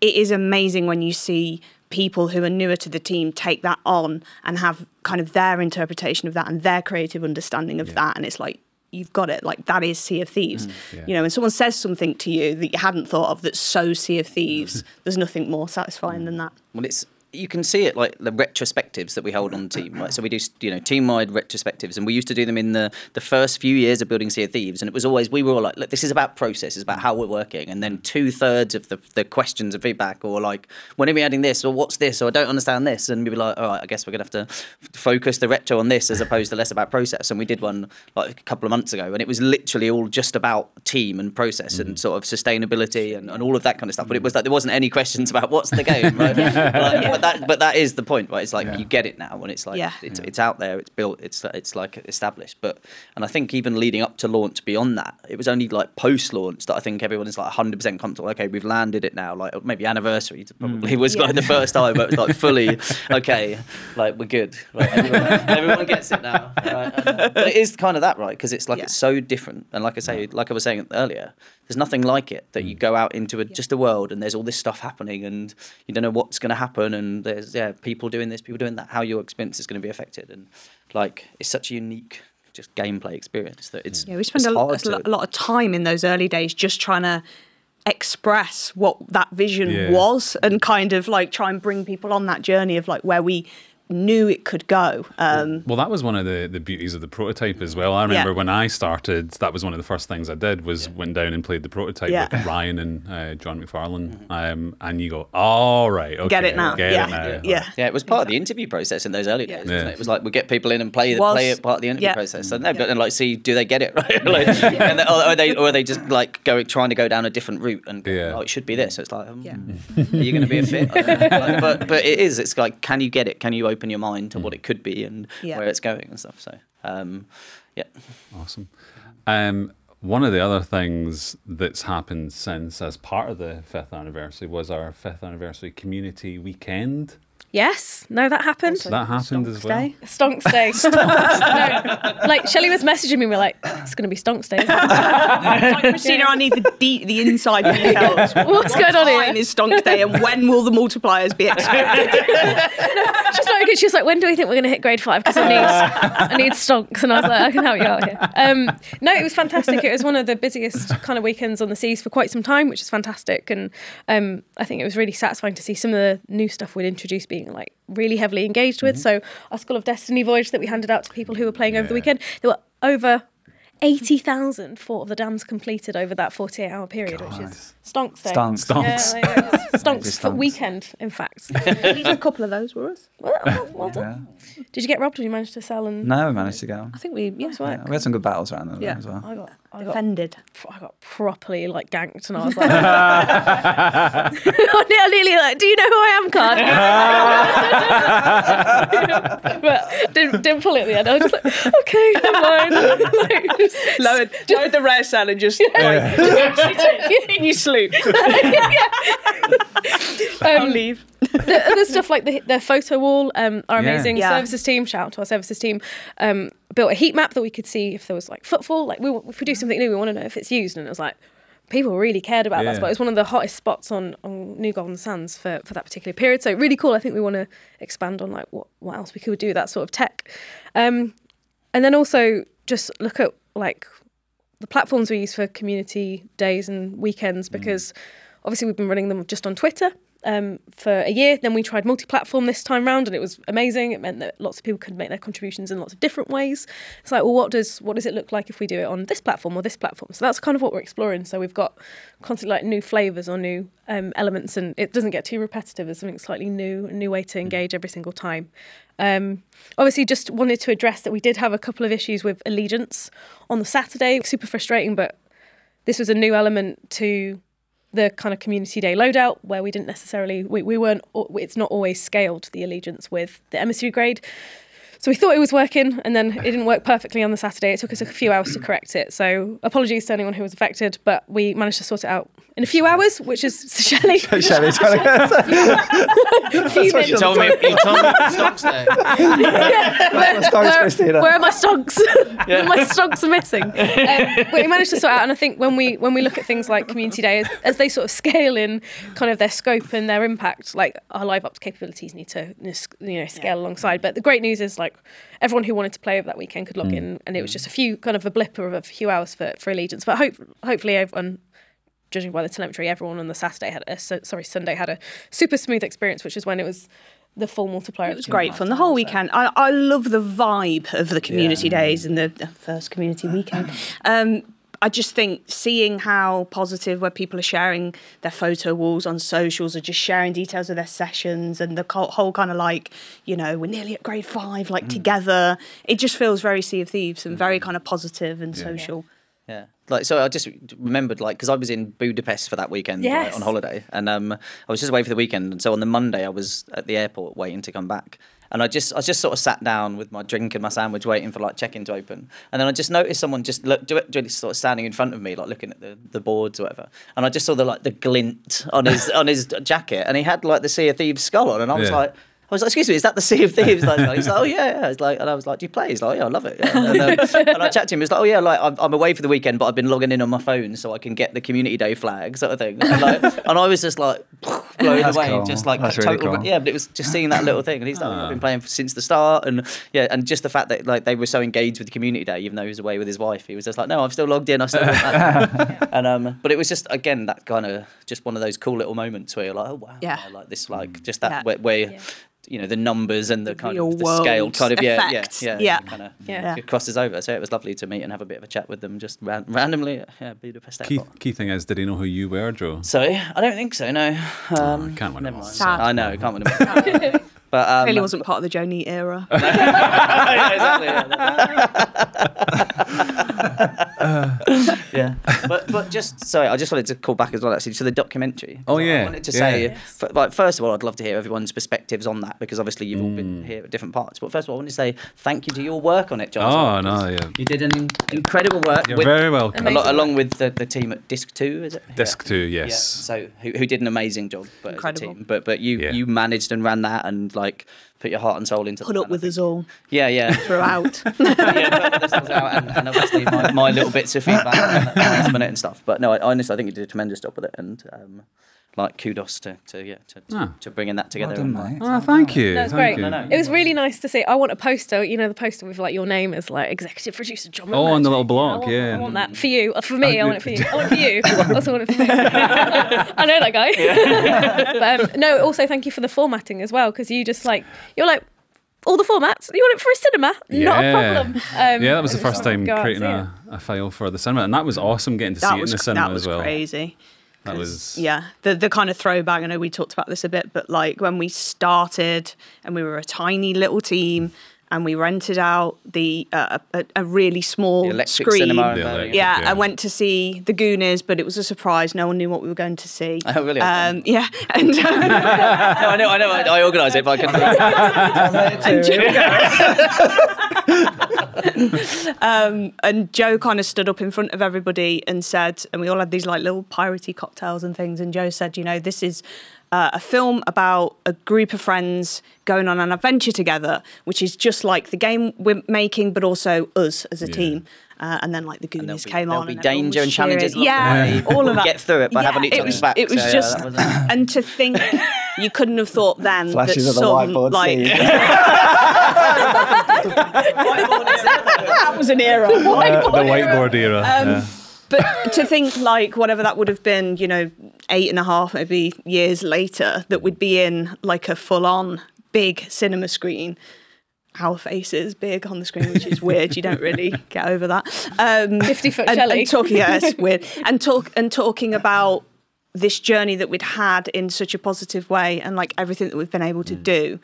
[SPEAKER 5] it is amazing when you see people who are newer to the team take that on and have kind of their interpretation of that and their creative understanding of that. And it's like you've got it. Like that is Sea of Thieves. Mm. You know when someone says something to you that you hadn't thought of that's so Sea of Thieves [LAUGHS] there's nothing more satisfying than that.
[SPEAKER 2] Well, it's you can see it like the retrospectives that we hold on team, right? So we do you know team wide retrospectives, and we used to do them in the the first few years of building Sea of Thieves, and it was always we were all like, look, this is about process, it's about how we're working, and then two thirds of the the questions and feedback, or like, when are we adding this, or what's this, or I don't understand this, and we'd be like, all right, I guess we're gonna have to f- focus the retro on this as opposed to less about process, and we did one like a couple of months ago, and it was literally all just about team and process and mm. sort of sustainability and, and all of that kind of stuff, but it was like there wasn't any questions about what's the game, right? [LAUGHS] like, but that but that is the point, right? It's like
[SPEAKER 3] Yeah.
[SPEAKER 2] you get it now, and it's like
[SPEAKER 5] Yeah.
[SPEAKER 2] it's, it's out there, it's built, it's it's like established. But and I think even leading up to launch, beyond that, it was only like post launch that I think everyone is like 100 percent comfortable. Okay, we've landed it now. Like maybe anniversary probably mm. was
[SPEAKER 5] Yeah.
[SPEAKER 2] like the first time, but it's like [LAUGHS] fully okay. Like we're good. Right? Everyone, everyone gets it now. Right? But it is kind of that, right? Because it's like
[SPEAKER 5] Yeah.
[SPEAKER 2] it's so different, and like I say, like I was saying earlier, there's nothing like it that you mm. go out into a, just a world and there's all this stuff happening and you don't know what's going to happen and there's yeah people doing this people doing that how your experience is going to be affected and like it's such a unique just gameplay experience that it's
[SPEAKER 5] Yeah, we
[SPEAKER 2] spend
[SPEAKER 5] a, lot, a
[SPEAKER 2] to-
[SPEAKER 5] a lot of time in those early days just trying to express what that vision
[SPEAKER 1] Yeah.
[SPEAKER 5] was and kind of like try and bring people on that journey of like where we knew it could go. Um,
[SPEAKER 1] Well, that was one of the, the beauties of the prototype as well. I remember
[SPEAKER 5] Yeah.
[SPEAKER 1] when I started, that was one of the first things I did was went down and played the prototype
[SPEAKER 5] Yeah.
[SPEAKER 1] with [LAUGHS] Ryan and uh, John McFarlane. Um, and you go, all right, okay,
[SPEAKER 5] Get it now.
[SPEAKER 1] Get
[SPEAKER 5] Yeah.
[SPEAKER 1] it now.
[SPEAKER 5] Yeah.
[SPEAKER 2] yeah, it was part of the interview process in those early days. wasn't
[SPEAKER 1] Yeah.
[SPEAKER 2] it? It was like we get people in and play the,
[SPEAKER 5] Was-
[SPEAKER 2] play it part of the interview
[SPEAKER 5] yeah.
[SPEAKER 2] process. So no, but and like see do they get it [LAUGHS] right? like, and they, or are they or are they just like going trying to go down a different route and go,
[SPEAKER 1] Yeah.
[SPEAKER 2] oh it should be this. So it's like um,
[SPEAKER 5] Yeah.
[SPEAKER 2] are you going to be a fit? I don't know. Like, but but it is. It's like can you get it? Can you open your mind to what it could be and
[SPEAKER 5] Yeah.
[SPEAKER 2] where it's going and stuff. So um, yeah.
[SPEAKER 1] Awesome. Um, one of the other things that's happened since, as part of the fifth anniversary, was our fifth anniversary community weekend.
[SPEAKER 4] Yes, no, that happened.
[SPEAKER 1] That happened as well.
[SPEAKER 5] Day.
[SPEAKER 4] Stonks Day. [LAUGHS] no, like Shelley was messaging me, we're like, it's going to be Stonks Day. [LAUGHS]
[SPEAKER 5] like, Christina, I need the de- the inside details. [LAUGHS]
[SPEAKER 4] What's
[SPEAKER 5] What
[SPEAKER 4] going on
[SPEAKER 5] time
[SPEAKER 4] here?
[SPEAKER 5] is Stonks Day and when will the multipliers be expected?
[SPEAKER 4] She's like, okay. She like, when do we think we're going to hit grade five? Because I need, I need stonks. And I was like, I can help you out here. Um, no, it was fantastic. It was one of the busiest kind of weekends on the seas for quite some time, which is fantastic. And um, I think it was really satisfying to see some of the new stuff we'd introduced being like really heavily engaged with. Mm-hmm. So our Skull of Destiny voyage that we handed out to people who were playing over the weekend, there were over 80,000 Fort of the Damned completed over that 48 hour period, which is stonks day.
[SPEAKER 3] Stonks.
[SPEAKER 1] Stonks.
[SPEAKER 4] Yeah, like, it was stonks for weekend, in fact. [LAUGHS]
[SPEAKER 5] a couple of those were us.
[SPEAKER 4] Well, well, well done.
[SPEAKER 3] Yeah.
[SPEAKER 4] Did you get robbed? Or did you manage to sell and?
[SPEAKER 3] No, we managed to go.
[SPEAKER 5] I think we yeah,
[SPEAKER 4] That's.
[SPEAKER 3] Yeah, we had some good battles around there
[SPEAKER 5] Yeah.
[SPEAKER 3] as well.
[SPEAKER 4] I got, I got,
[SPEAKER 5] offended.
[SPEAKER 4] I got properly like ganked, and I was like, [LAUGHS] [LAUGHS] I ne- nearly like, do you know who I am, card? but didn't, didn't pull it at the end. I was just like, okay, never mind. like, just,
[SPEAKER 5] Lowered, lowered the rare cell and just like in your sloop. [LAUGHS] I'll
[SPEAKER 4] um,
[SPEAKER 5] leave.
[SPEAKER 4] the other stuff like the, the photo wall, um, our
[SPEAKER 3] Yeah.
[SPEAKER 4] amazing
[SPEAKER 5] Yeah.
[SPEAKER 4] services team, shout out to our services team, um, built a heat map that we could see if there was like footfall. Like we, if we do something new, we want to know if it's used. And it was like people really cared about that
[SPEAKER 1] Yeah.
[SPEAKER 4] spot. It was one of the hottest spots on, on New Golden Sands for, for that particular period. So really cool. I think we want to expand on like what, what else we could do with that sort of tech. Um, and then also just look at like the platforms we use for community days and weekends mm. because obviously we've been running them just on Twitter um, for a year. Then we tried multi-platform this time round, and it was amazing. It meant that lots of people could make their contributions in lots of different ways. It's like, well, what does what does it look like if we do it on this platform or this platform? So that's kind of what we're exploring. So we've got constantly like new flavors or new um, elements, and it doesn't get too repetitive. There's something slightly new, a new way to engage every single time. Um, obviously, just wanted to address that we did have a couple of issues with allegiance on the Saturday. Super frustrating, but this was a new element to the kind of community day loadout where we didn't necessarily we, we weren't it's not always scaled the allegiance with the emissary grade so we thought it was working and then it didn't work perfectly on the saturday it took us a few hours to correct it so apologies to anyone who was affected but we managed to sort it out in a few hours which is [LAUGHS] [LAUGHS] Shelley
[SPEAKER 3] Shelley, trying to
[SPEAKER 4] fuming.
[SPEAKER 2] You told me. You told me it stops there.
[SPEAKER 4] where,
[SPEAKER 3] Stonks,
[SPEAKER 4] where-
[SPEAKER 3] Christina.
[SPEAKER 4] where are my stonks? my stonks are missing. Um, but we managed to sort out, and I think when we when we look at things like community day, as, as they sort of scale in kind of their scope and their impact, like our live ops capabilities need to you know scale alongside. But the great news is like everyone who wanted to play over that weekend could log in, and it was just a few kind of a blip of a few hours for for allegiance. But hope hopefully everyone judging by the telemetry, everyone on the Saturday had a sorry Sunday had a super smooth experience, which is when it was the full multiplier.
[SPEAKER 5] It was great fun. The whole weekend. I, I love the vibe of the community days and the, the first community [LAUGHS] weekend. Um, I just think seeing how positive where people are sharing their photo walls on socials or just sharing details of their sessions and the whole kind of like, you know, we're nearly at grade five,
[SPEAKER 3] Mm.
[SPEAKER 5] like together. It just feels very Sea of Thieves and very kind of positive and social.
[SPEAKER 2] Yeah. like so I just remembered like because I was in Budapest for that weekend right, on holiday, and um, I was just away for the weekend, and so on the Monday I was at the airport waiting to come back. And I just, I just sort of sat down with my drink and my sandwich, waiting for like check-in to open. And then I just noticed someone just look, do it, just sort of standing in front of me, like looking at the, the boards or whatever. And I just saw the like the glint on his on his [LAUGHS] jacket, and he had like the Sea of Thieves skull on, and I was
[SPEAKER 1] Yeah.
[SPEAKER 2] like. I was like, excuse me, is that the [LAUGHS] Sea of Thieves? Like, he's like, oh yeah, yeah. It's like, and I was like, do you play? He's like, yeah, I love it. Yeah. And, um, [LAUGHS] and I chat to him. He's like, oh yeah, like I'm, I'm away for the weekend, but I've been logging in on my phone so I can get the community day flag, sort of thing. And, like, [LAUGHS] and I was just like blown
[SPEAKER 3] That's
[SPEAKER 2] away,
[SPEAKER 3] cool.
[SPEAKER 2] just like
[SPEAKER 3] That's
[SPEAKER 2] total.
[SPEAKER 3] really cool.
[SPEAKER 2] Yeah, but it was just seeing that little thing, and he's like, I've been playing since the start, and yeah, and just the fact that like they were so engaged with the community day, even though he was away with his wife, he was just like, no, I'm still logged in, I still. want that." and um, but it was just again that kind of just one of those cool little moments where you're like, oh wow,
[SPEAKER 5] Yeah.
[SPEAKER 2] like this, like just that
[SPEAKER 5] Yeah.
[SPEAKER 2] where, where you know the numbers and the, kind
[SPEAKER 5] real
[SPEAKER 2] of the scale kind of yeah
[SPEAKER 5] effect.
[SPEAKER 2] yeah
[SPEAKER 5] Yeah.
[SPEAKER 2] kind of
[SPEAKER 4] Yeah.
[SPEAKER 2] it crosses over so it was lovely to meet and have a bit of a chat with them just ran- randomly at yeah, Budapest
[SPEAKER 1] Key,
[SPEAKER 2] airport.
[SPEAKER 1] key thing is, did he know who you were, Joe?
[SPEAKER 2] So I don't think so. No, um,
[SPEAKER 1] can't win
[SPEAKER 2] never
[SPEAKER 1] them
[SPEAKER 2] mind.
[SPEAKER 5] Sad.
[SPEAKER 2] I know, can't win [LAUGHS] them. All. but um,
[SPEAKER 5] Clearly wasn't part of the Joe Neate era. [LAUGHS]
[SPEAKER 2] yeah, exactly, yeah. [LAUGHS] yeah, but but just sorry, I just wanted to call back as well. Actually, to the documentary.
[SPEAKER 1] Oh, yeah,
[SPEAKER 2] I
[SPEAKER 1] yeah,
[SPEAKER 2] wanted to
[SPEAKER 1] yeah.
[SPEAKER 2] say,
[SPEAKER 1] Yes.
[SPEAKER 2] f- like, first of all, I'd love to hear everyone's perspectives on that because obviously you've all
[SPEAKER 1] Mm.
[SPEAKER 2] been here at different parts. But first of all, I want to say thank you to your work on it, John.
[SPEAKER 1] Oh,
[SPEAKER 2] well,
[SPEAKER 1] no,
[SPEAKER 2] 'cause
[SPEAKER 1] yeah.
[SPEAKER 2] you did an incredible work.
[SPEAKER 1] You're
[SPEAKER 2] with-
[SPEAKER 1] very welcome.
[SPEAKER 2] lot, along with the, the team at Disc Two, is it?
[SPEAKER 1] Disc
[SPEAKER 2] Yeah.
[SPEAKER 1] two,
[SPEAKER 2] Yeah,
[SPEAKER 1] yes.
[SPEAKER 2] so who, who did an amazing job, but
[SPEAKER 5] Incredible.
[SPEAKER 2] team. But but you
[SPEAKER 1] Yeah.
[SPEAKER 2] you managed and ran that and like put your heart and soul into
[SPEAKER 5] Put up with
[SPEAKER 2] think-
[SPEAKER 5] us all
[SPEAKER 2] Yeah, yeah. [LAUGHS]
[SPEAKER 5] throughout. [LAUGHS]
[SPEAKER 2] yeah, put this stuff out and, and obviously my, my little bits of feedback last minute and stuff. But no, I, honestly, I think you did a tremendous job with it, and um, like kudos to, to yeah to, to,
[SPEAKER 1] Ah.
[SPEAKER 2] to bringing that together.
[SPEAKER 3] Well done, mate.
[SPEAKER 1] Oh, thank you.
[SPEAKER 4] That's
[SPEAKER 1] thank
[SPEAKER 4] great.
[SPEAKER 1] you.
[SPEAKER 2] No, no.
[SPEAKER 4] It was really nice to see. I want a poster, you know, the poster with like your name as like executive producer John.
[SPEAKER 1] Oh, on the little
[SPEAKER 4] McMurtry.
[SPEAKER 1] block,
[SPEAKER 4] I want,
[SPEAKER 1] yeah.
[SPEAKER 4] I want that for you. Uh, For me, I want it for you. I want it for [LAUGHS] you. I also want it for me. [LAUGHS] I know that guy. [LAUGHS] but um, no, also thank you for the formatting as well because you just like you're like all the formats. You want it for a cinema? Not a problem. Um,
[SPEAKER 1] yeah, that was the first time
[SPEAKER 4] go out
[SPEAKER 1] creating a, a file for the cinema, and that was awesome getting to see
[SPEAKER 5] that
[SPEAKER 1] it in the cinema
[SPEAKER 5] that was
[SPEAKER 1] as well.
[SPEAKER 5] crazy.
[SPEAKER 1] That was
[SPEAKER 5] yeah the the kind of throwback. I know we talked about this a bit, but like when we started and we were a tiny little team and we rented out the uh, a, a really small
[SPEAKER 2] The electric
[SPEAKER 5] screen.
[SPEAKER 2] cinema.
[SPEAKER 1] The
[SPEAKER 2] and, uh,
[SPEAKER 1] electric-
[SPEAKER 5] yeah,
[SPEAKER 1] Yeah.
[SPEAKER 5] I went to see the Goonies, but it was a surprise. No one knew what we were going to see. [LAUGHS]
[SPEAKER 2] Oh, really?
[SPEAKER 5] Um, yeah, and [LAUGHS]
[SPEAKER 2] No, I know, I know. I, I organised it, but I couldn't. [LAUGHS]
[SPEAKER 5] and Joe, um, and Joe kind of stood up in front of everybody and said, and we all had these like little piratey cocktails and things. And Joe said, you know, this is uh, a film about a group of friends going on an adventure together, which is just like the game we're making, but also us as a
[SPEAKER 1] Yeah.
[SPEAKER 5] team. Uh, and then like the Goonies
[SPEAKER 2] be-
[SPEAKER 5] came
[SPEAKER 2] there'll
[SPEAKER 5] on.
[SPEAKER 2] be
[SPEAKER 5] and
[SPEAKER 2] danger and challenges
[SPEAKER 5] cheering.
[SPEAKER 2] along
[SPEAKER 5] Yeah, all of that.
[SPEAKER 2] Get through it by
[SPEAKER 5] Yeah,
[SPEAKER 2] having each
[SPEAKER 5] it
[SPEAKER 2] other's
[SPEAKER 5] was. It was
[SPEAKER 2] So, yeah,
[SPEAKER 5] just,
[SPEAKER 2] that was,
[SPEAKER 5] and to think [LAUGHS] you couldn't have thought then
[SPEAKER 3] Flashes
[SPEAKER 5] that
[SPEAKER 3] of the
[SPEAKER 5] some
[SPEAKER 3] whiteboard
[SPEAKER 5] like
[SPEAKER 3] scene.
[SPEAKER 5] that was an era.
[SPEAKER 1] uh, the whiteboard era.
[SPEAKER 5] Um,
[SPEAKER 1] yeah.
[SPEAKER 5] But to think like whatever that would have been, you know, eight and a half maybe years later, that we'd be in like a full-on big cinema screen. Our faces big on the screen, which is weird. You don't really [LAUGHS] get over that. Um,
[SPEAKER 4] 50 foot
[SPEAKER 5] and,
[SPEAKER 4] Shelley.
[SPEAKER 5] and talking, yeah, it's [LAUGHS] weird. And talk and talking about this journey that we'd had in such a positive way, and like everything that we've been able to do.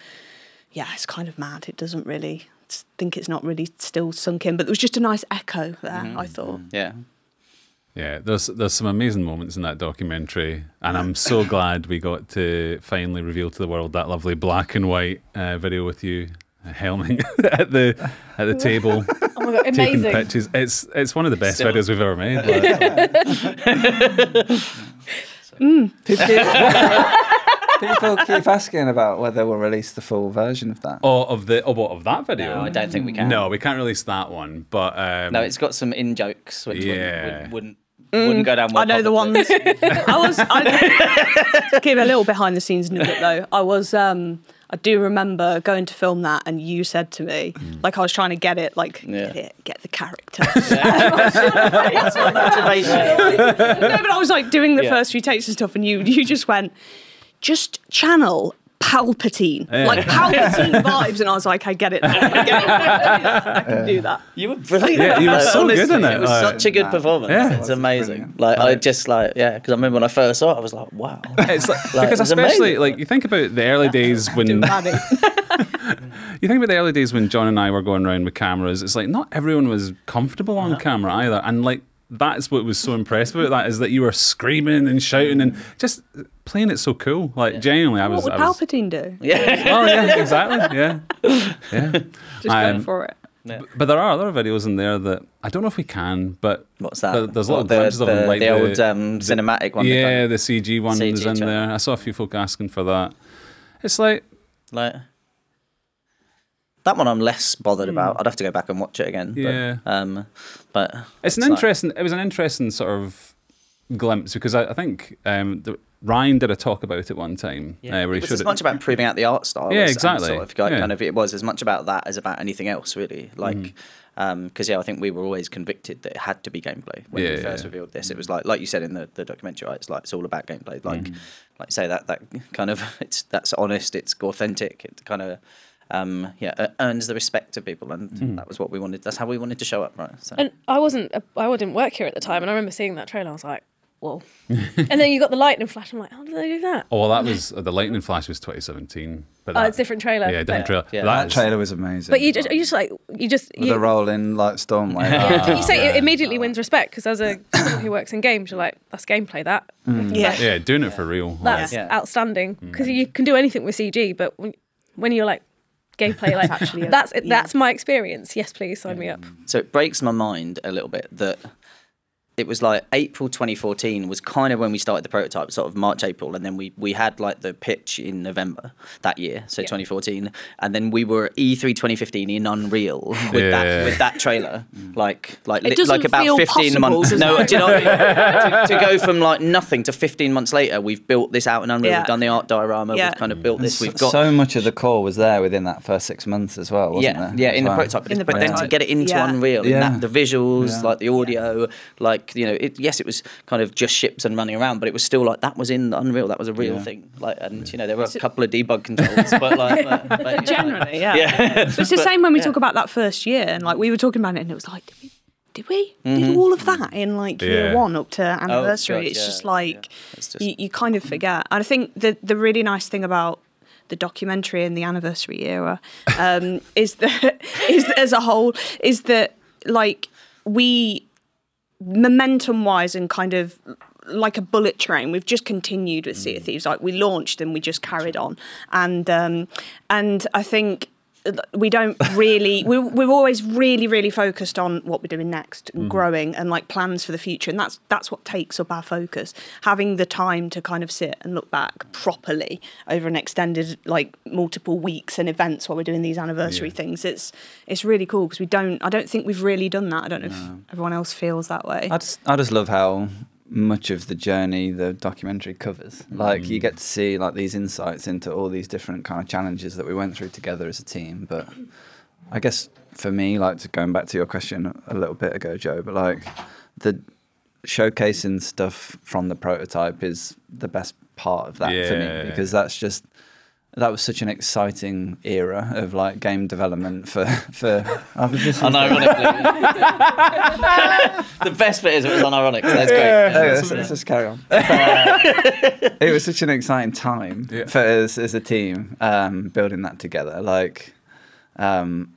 [SPEAKER 5] Yeah, it's kind of mad. It doesn't really I think it's not really still sunk in, but there was just a nice echo there. I thought.
[SPEAKER 2] yeah.
[SPEAKER 1] Yeah, there's there's some amazing moments in that documentary, and I'm so [LAUGHS] glad we got to finally reveal to the world that lovely black and white uh, video with you uh, helming [LAUGHS] at the at the table [LAUGHS]
[SPEAKER 4] Oh my god,
[SPEAKER 1] taking
[SPEAKER 4] amazing.
[SPEAKER 1] pictures. It's it's one of the best
[SPEAKER 2] Still-
[SPEAKER 1] videos we've ever made. like.
[SPEAKER 3] People keep asking about whether we'll release the full version of that.
[SPEAKER 1] oh, of the oh, what of that video?
[SPEAKER 2] No, I don't think we can.
[SPEAKER 1] No, we can't release that one. But um,
[SPEAKER 2] No, it's got some in jokes which
[SPEAKER 1] Yeah.
[SPEAKER 2] wouldn't, wouldn't, wouldn't go down well.
[SPEAKER 5] I know the ones. I was. I, [LAUGHS] to give a little behind the scenes nugget though. I was. um I do remember going to film that, and you said to me, like I was trying to get it, like
[SPEAKER 2] Yeah.
[SPEAKER 5] get it, get the character. [LAUGHS] [LAUGHS]
[SPEAKER 2] That's my Motivation.
[SPEAKER 5] no, but I was like doing the
[SPEAKER 2] Yeah.
[SPEAKER 5] first few takes and stuff, and you you just went, just channel Palpatine,
[SPEAKER 1] Yeah.
[SPEAKER 5] like Palpatine [LAUGHS] vibes, and I was like, I get it. I, get it. I can do that.
[SPEAKER 2] You were brilliant.
[SPEAKER 1] Yeah, you were
[SPEAKER 2] Like,
[SPEAKER 1] so good in it,
[SPEAKER 2] It was
[SPEAKER 1] like-
[SPEAKER 2] such a good performance.
[SPEAKER 1] Yeah.
[SPEAKER 2] it's amazing.
[SPEAKER 3] brilliant.
[SPEAKER 2] Like I just like yeah, because I remember when I first saw it, I was like, wow. [LAUGHS]
[SPEAKER 1] it's like,
[SPEAKER 2] Like,
[SPEAKER 1] because
[SPEAKER 2] it's
[SPEAKER 1] especially
[SPEAKER 2] amazing.
[SPEAKER 1] like you think about the early days when [LAUGHS] You think about the early days when John and I were going around with cameras, it's like not everyone was comfortable
[SPEAKER 2] Uh-huh.
[SPEAKER 1] on camera either. And like that's what was so impressive about that is that you were screaming and shouting and just playing it so cool. Like genuinely, I was.
[SPEAKER 5] what would
[SPEAKER 1] I was
[SPEAKER 5] Palpatine do? [LAUGHS]
[SPEAKER 2] Yeah.
[SPEAKER 1] oh yeah, exactly. Yeah, [LAUGHS] yeah.
[SPEAKER 5] Just
[SPEAKER 1] Um,
[SPEAKER 5] going for it.
[SPEAKER 1] But there are other videos in there that I don't know if we can, but
[SPEAKER 2] What's that?
[SPEAKER 1] but there's little
[SPEAKER 2] What, the,
[SPEAKER 1] glimpses of them, like
[SPEAKER 2] the old um, cinematic one. that
[SPEAKER 1] Yeah, the CG one
[SPEAKER 2] CG
[SPEAKER 1] is in
[SPEAKER 2] trailer.
[SPEAKER 1] there. I saw a few folk asking for that. It's like
[SPEAKER 2] of, like that one. I'm less bothered about. I'd have to go back and watch it again.
[SPEAKER 1] Hmm. Yeah.
[SPEAKER 2] But, um, but
[SPEAKER 1] it's an
[SPEAKER 2] like-
[SPEAKER 1] interesting. It was an interesting sort of glimpse because I, I think um, the, Ryan did a talk about it one time uh, where he
[SPEAKER 2] it was as much about proving out the art style.
[SPEAKER 1] Yeah,
[SPEAKER 2] as,
[SPEAKER 1] exactly.
[SPEAKER 2] Sort of, like,
[SPEAKER 1] Yeah.
[SPEAKER 2] kind of, it was as much about that as about anything else, really. Like,
[SPEAKER 1] Mm-hmm.
[SPEAKER 2] because yeah, I think we were always convicted that it had to be gameplay when
[SPEAKER 1] Yeah,
[SPEAKER 2] we first
[SPEAKER 1] yeah.
[SPEAKER 2] revealed this. It was like, like you said in the, the documentary, right? It's like it's all about gameplay. Like,
[SPEAKER 1] Mm-hmm.
[SPEAKER 2] like say that that kind of [LAUGHS] it's that's honest. It's authentic. It kind of. Um, yeah, uh, earns the respect of people, and
[SPEAKER 1] Mm-hmm.
[SPEAKER 2] that was what we wanted. That's how we wanted to show up, right? So.
[SPEAKER 4] And I wasn't, I didn't work here at the time, and I remember seeing that trailer. I was like, whoa. and then you got the lightning flash. I'm like, how did they do that?
[SPEAKER 1] Oh, well, that was the lightning flash was 2017. But
[SPEAKER 4] Oh, it's a different trailer.
[SPEAKER 1] Yeah, different
[SPEAKER 4] but-
[SPEAKER 1] trailer.
[SPEAKER 2] Yeah.
[SPEAKER 1] That
[SPEAKER 3] That
[SPEAKER 1] is-
[SPEAKER 3] trailer was amazing.
[SPEAKER 4] But you just, you just like, you just,
[SPEAKER 3] With
[SPEAKER 4] you,
[SPEAKER 3] the roll in like Storm like that.
[SPEAKER 4] yeah, you say it immediately wins respect because as a someone who works in games, you're like, that's gameplay. That mm.
[SPEAKER 5] Yeah.
[SPEAKER 1] Yeah, doing it for real.
[SPEAKER 4] that's
[SPEAKER 2] Yeah.
[SPEAKER 4] outstanding mm. because you can do anything with CG, but when, when you're like gameplay, like
[SPEAKER 5] actually a-
[SPEAKER 4] that's
[SPEAKER 5] yeah.
[SPEAKER 4] that's my experience. Yes, please sign me up.
[SPEAKER 2] So it breaks my mind a little bit that it was like April 2014 was kind of when we started the prototype, sort of March, April, and then we, we had like the pitch in November that year, so
[SPEAKER 4] Yeah.
[SPEAKER 2] 2014, and then we were E E3 2015 in Unreal [LAUGHS] with
[SPEAKER 1] Yeah.
[SPEAKER 2] that with that trailer, mm. like like
[SPEAKER 5] It
[SPEAKER 2] li- like about
[SPEAKER 5] feel
[SPEAKER 2] 15
[SPEAKER 5] possible,
[SPEAKER 2] months. No,
[SPEAKER 5] it?
[SPEAKER 2] do you know what I mean? [LAUGHS] to, to go from like nothing to 15 months later, we've built this out in Unreal,
[SPEAKER 5] Yeah.
[SPEAKER 2] we've done the art diorama,
[SPEAKER 5] Yeah.
[SPEAKER 2] we've kind of built this, we've got
[SPEAKER 3] so much of the core was there within that first six months as well, wasn't
[SPEAKER 2] yeah,
[SPEAKER 3] there?
[SPEAKER 2] yeah,
[SPEAKER 3] As
[SPEAKER 2] in the prototype.
[SPEAKER 5] In the
[SPEAKER 2] but then to get it into
[SPEAKER 5] Yeah.
[SPEAKER 2] Unreal,
[SPEAKER 3] Yeah.
[SPEAKER 2] in that, the visuals,
[SPEAKER 3] Yeah.
[SPEAKER 2] like the audio, like you know, it, yes, it was kind of just ships and running around, but it was still like that was in the Unreal. That was a real
[SPEAKER 3] Yeah.
[SPEAKER 2] thing. Like, and you know, there were a couple of debug controls, but like, [LAUGHS] but, but, you know,
[SPEAKER 5] Generally, yeah.
[SPEAKER 2] yeah.
[SPEAKER 5] But it's the same when we talk about that first year, and like we were talking about it, and it was like, did we, did we did all of that in like year one up to anniversary?
[SPEAKER 2] God,
[SPEAKER 5] it's
[SPEAKER 2] yeah,
[SPEAKER 5] just like
[SPEAKER 2] yeah. It's just-
[SPEAKER 5] you, you kind of forget. And I think the the really nice thing about the documentary in the anniversary era um, [LAUGHS] is that is that as a whole is that like we momentum wise and kind of like a bullet train we've just continued with sea of thieves. Like we launched and we just carried on. And um and i think we don't really [LAUGHS] we, we've always really really focused on what we're doing next and mm-hmm. growing and like plans for the future. And that's that's what takes up our focus. Having the time to kind of sit and look back properly over an extended like multiple weeks and events while we're doing these anniversary
[SPEAKER 1] Yeah.
[SPEAKER 5] things it's it's really cool because we don't i don't think we've really done that. I don't know if everyone else feels that way.
[SPEAKER 3] I just, I just love how much of the journey the documentary covers. Like you mm. get to see like these insights into all these different kind of challenges that we went through together as a team. But I guess for me, like to going back to your question a little bit ago, Joe, but like the showcasing stuff from the prototype is the best part of that for me because that's just that was such an exciting era of like game development for [LAUGHS] for. I was just
[SPEAKER 2] Unironically. [LAUGHS] the best bit is it was unironic. So that's great.
[SPEAKER 3] Okay, let's, let's just carry on. it was such an exciting time
[SPEAKER 1] Yeah.
[SPEAKER 3] for us as a team um, building that together. Like, um,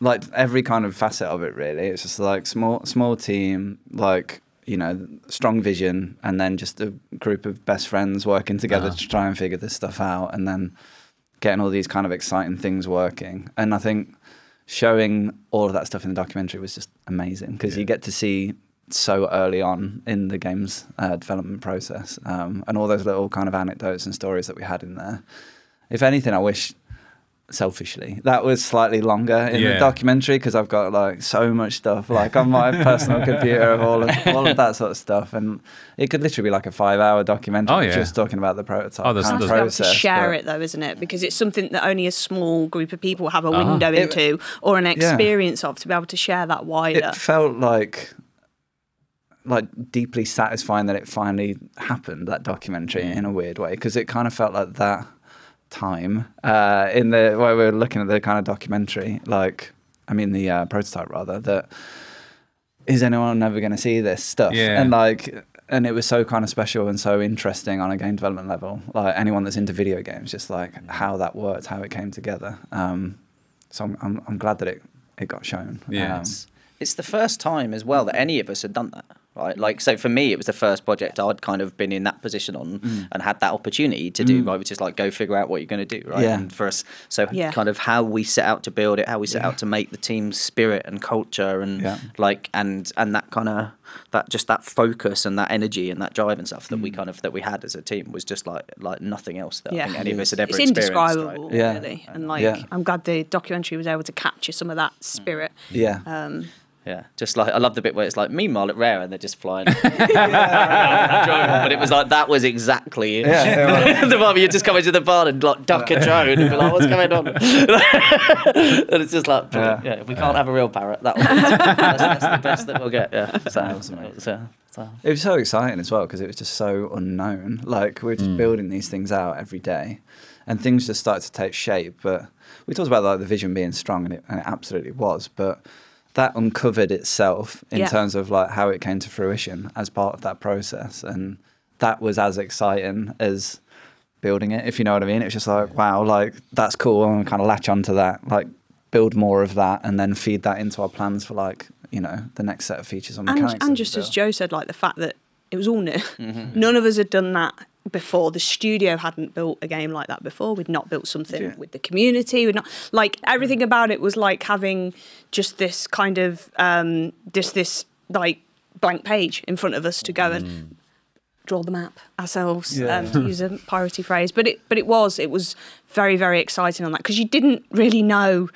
[SPEAKER 3] like every kind of facet of it. Really, it's just like small, small team. Like you know, strong vision, and then just a group of best friends working together to try and figure this stuff out, and then getting all these kind of exciting things working. And I think showing all of that stuff in the documentary was just amazing because you get to see so early on in the game's uh, development process um, and all those little kind of anecdotes and stories that we had in there. If anything, I wish selfishly that was slightly longer in
[SPEAKER 1] Yeah.
[SPEAKER 3] the documentary because I've got like so much stuff like on my [LAUGHS] personal computer of all of all of that sort of stuff and it could literally be like a five hour documentary
[SPEAKER 1] Oh, yeah.
[SPEAKER 3] just talking about the prototype
[SPEAKER 1] Oh, there's-
[SPEAKER 3] kind
[SPEAKER 5] nice
[SPEAKER 3] of
[SPEAKER 5] to be
[SPEAKER 3] process,
[SPEAKER 5] to share
[SPEAKER 3] but-
[SPEAKER 5] it though, isn't it? Because it's something that only a small group of people have a
[SPEAKER 1] Ah.
[SPEAKER 5] window
[SPEAKER 3] It-
[SPEAKER 5] into or an
[SPEAKER 3] yeah.
[SPEAKER 5] experience of to be able to share that wider.
[SPEAKER 3] it felt like like deeply satisfying that it finally happened that documentary in a weird way because it kind of felt like that time uh, in the where we were looking at the kind of documentary like I mean the uh, prototype rather that is anyone ever going to see this stuff?
[SPEAKER 1] Yeah.
[SPEAKER 3] and like and it was so kind of special and so interesting on a game development level. Like anyone that's into video games just like how that worked how it came together. Um, so I'm, I'm, I'm glad that it, it got shown.
[SPEAKER 1] Yeah.
[SPEAKER 3] Um,
[SPEAKER 2] it's the first time as well that any of us had done that right like so for me it was the first project i'd kind of been in that position on
[SPEAKER 3] Mm.
[SPEAKER 2] and had that opportunity to do right which is like go figure out what you're going to do right
[SPEAKER 3] Yeah.
[SPEAKER 2] and for us so
[SPEAKER 5] Yeah.
[SPEAKER 2] kind of how we set out to build it how we set out to make the team's spirit and culture and
[SPEAKER 3] Yeah.
[SPEAKER 2] like and and that kind of that just that focus and that energy and that drive and stuff that
[SPEAKER 3] Mm.
[SPEAKER 2] we kind of that we had as a team was just like like nothing else that
[SPEAKER 5] Yeah.
[SPEAKER 2] i think any of us had ever
[SPEAKER 5] it's
[SPEAKER 2] experienced
[SPEAKER 5] indescribable,
[SPEAKER 2] right?
[SPEAKER 3] Yeah.
[SPEAKER 5] really. And like,
[SPEAKER 3] Yeah.
[SPEAKER 5] I'm glad the documentary was able to capture some of that spirit.
[SPEAKER 3] Yeah.
[SPEAKER 5] Um,
[SPEAKER 2] Yeah, just like I love the bit where it's like meanwhile at Rare and they're just flying. [LAUGHS] [LAUGHS] but it was like that was exactly
[SPEAKER 3] Yeah, [LAUGHS]
[SPEAKER 2] the moment you just come into the bar and like duck a drone and be like, "What's going on?" and it's just like, brilliant. yeah. if we can't have a real parrot, that that's, that's the best that we'll get. Yeah, so, so, so.
[SPEAKER 3] It was so exciting as well because it was just so unknown. Like we're just mm. building these things out every day, and things just started to take shape. But we talked about like the vision being strong, and it, and it absolutely was. But that uncovered itself in
[SPEAKER 5] Yeah.
[SPEAKER 3] terms of like how it came to fruition as part of that process, and that was as exciting as building it. If you know what I mean, it was just like wow, like that's cool. and kind of latch onto that, like build more of that, and then feed that into our plans for like you know the next set of features on
[SPEAKER 5] and,
[SPEAKER 3] mechanics. that
[SPEAKER 5] and just as. Joe said, like the fact that it was all new.
[SPEAKER 2] Mm-hmm.
[SPEAKER 5] None of us had done that before. The studio hadn't built a game like that before. We'd not built something
[SPEAKER 3] Yeah.
[SPEAKER 5] with the community. We'd not like everything about it was like having just this kind of um, just this like blank page in front of us to go and draw the map ourselves
[SPEAKER 3] Yeah.
[SPEAKER 5] um, [LAUGHS] to use a piratey phrase but it but it was it was very very exciting on that because you didn't really know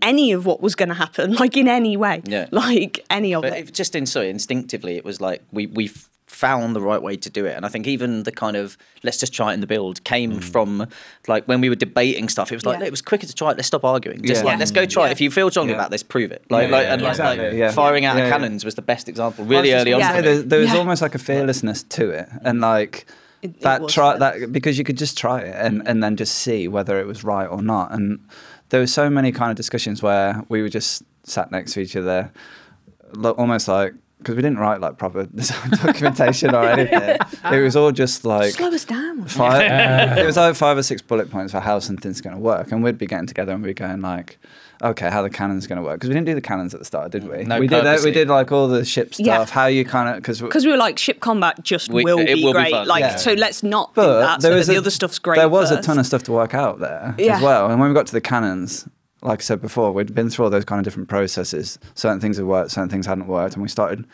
[SPEAKER 5] any of what was going to happen [LAUGHS] like in any way
[SPEAKER 2] Yeah.
[SPEAKER 5] like any of
[SPEAKER 2] But
[SPEAKER 5] it
[SPEAKER 2] just in so instinctively, it was like we we found the right way to do it, and I think even the kind of let's just try it in the build came mm. from like when we were debating stuff. It was like
[SPEAKER 5] Yeah.
[SPEAKER 2] it was quicker to try it. Let's stop arguing. Just
[SPEAKER 3] Yeah.
[SPEAKER 2] like let's go try
[SPEAKER 5] Yeah.
[SPEAKER 2] it. If you feel strongly
[SPEAKER 3] Yeah.
[SPEAKER 2] about this, prove it. Like,
[SPEAKER 1] Yeah,
[SPEAKER 2] like
[SPEAKER 1] yeah,
[SPEAKER 2] and
[SPEAKER 1] yeah.
[SPEAKER 2] like, like
[SPEAKER 3] yeah.
[SPEAKER 2] firing out
[SPEAKER 3] Yeah,
[SPEAKER 2] of
[SPEAKER 3] yeah.
[SPEAKER 2] cannons was the best example. Really early on.
[SPEAKER 5] Yeah.
[SPEAKER 3] there, there was
[SPEAKER 5] Yeah.
[SPEAKER 3] almost like a fearlessness to it, and like
[SPEAKER 5] It- it
[SPEAKER 3] that
[SPEAKER 5] was
[SPEAKER 3] try that because you could just try it and and then just see whether it was right or not. And there were so many kind of discussions where we were just sat next to each other, almost like because we didn't write like proper design [LAUGHS] documentation or anything. It was all just like
[SPEAKER 5] slow us down
[SPEAKER 3] five, [LAUGHS] it was like five or six bullet points for how something's going to work, and we'd be getting together and we'd be going like, okay, how the cannon's going to work because we didn't do the cannons at the start, did we?
[SPEAKER 2] No,
[SPEAKER 3] we did. uh. We did like all the ship stuff,
[SPEAKER 5] Yeah.
[SPEAKER 3] how you kind of because
[SPEAKER 5] because we were like ship combat just
[SPEAKER 2] We-
[SPEAKER 5] will
[SPEAKER 2] it
[SPEAKER 5] be
[SPEAKER 2] will be
[SPEAKER 5] great
[SPEAKER 2] fun.
[SPEAKER 5] like
[SPEAKER 3] Yeah.
[SPEAKER 5] so let's not do
[SPEAKER 3] but
[SPEAKER 5] that
[SPEAKER 3] there
[SPEAKER 5] so
[SPEAKER 3] was
[SPEAKER 5] that the
[SPEAKER 3] a-
[SPEAKER 5] other stuff's great
[SPEAKER 3] There was a ton of stuff to work out there
[SPEAKER 5] Yeah.
[SPEAKER 3] as well. And when we got to the cannons, like I said before, we'd been through all those kind of different processes. Certain things had worked, certain things hadn't worked, and we started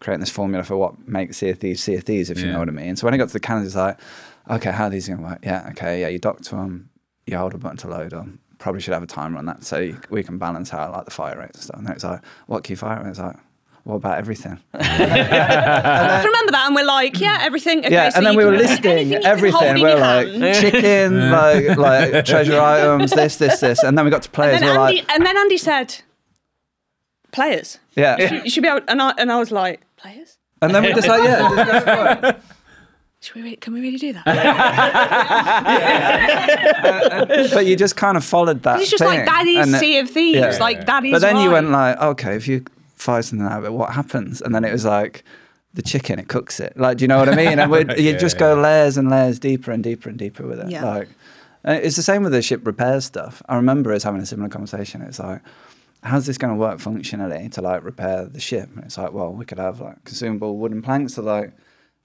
[SPEAKER 3] creating this formula for what makes Sea of Thieves Sea of Thieves, if you know what I mean. So when I got to the cannons, it's like, okay, how are these going to work? Yeah, okay, yeah, you dock to them, you hold a button to load them. Probably should have a timer on that so we can balance out like the fire rates and stuff. And then it's like, what key fire rate? It's like, what about everything? [LAUGHS] [LAUGHS]
[SPEAKER 5] I remember that and we're like yeah everything okay,
[SPEAKER 3] yeah,
[SPEAKER 5] so
[SPEAKER 3] and then we were listing
[SPEAKER 5] anything you can hold
[SPEAKER 3] everything. We're like
[SPEAKER 5] hand.
[SPEAKER 3] chicken, [LAUGHS] like like treasure items, this, this, this, and then we got to players.
[SPEAKER 5] and
[SPEAKER 3] We're
[SPEAKER 5] then, Andy,
[SPEAKER 3] like,
[SPEAKER 5] and then Andy said players
[SPEAKER 3] yeah,
[SPEAKER 5] you should be able and I, and I was like players
[SPEAKER 3] and then we just like, yeah, just go for it.
[SPEAKER 5] should we really, can we really do that uh,
[SPEAKER 3] but you just kind of followed that.
[SPEAKER 5] it's just
[SPEAKER 3] thing,
[SPEAKER 5] like that is
[SPEAKER 3] and
[SPEAKER 5] Sea of Thieves
[SPEAKER 3] yeah.
[SPEAKER 5] like that is
[SPEAKER 3] But then you went like, okay, if you fire something out of it, what happens? And then it was like. The chicken, it cooks it. Like, do you know what I mean? And we'd, you [LAUGHS]
[SPEAKER 1] Yeah,
[SPEAKER 3] just
[SPEAKER 1] yeah.
[SPEAKER 3] go layers and layers deeper and deeper and deeper with it.
[SPEAKER 5] Yeah.
[SPEAKER 3] Like, and it's the same with the ship repair stuff. I remember us having a similar conversation. It's like, how's this going to work functionally to like repair the ship? And it's like, well, we could have like consumable wooden planks to like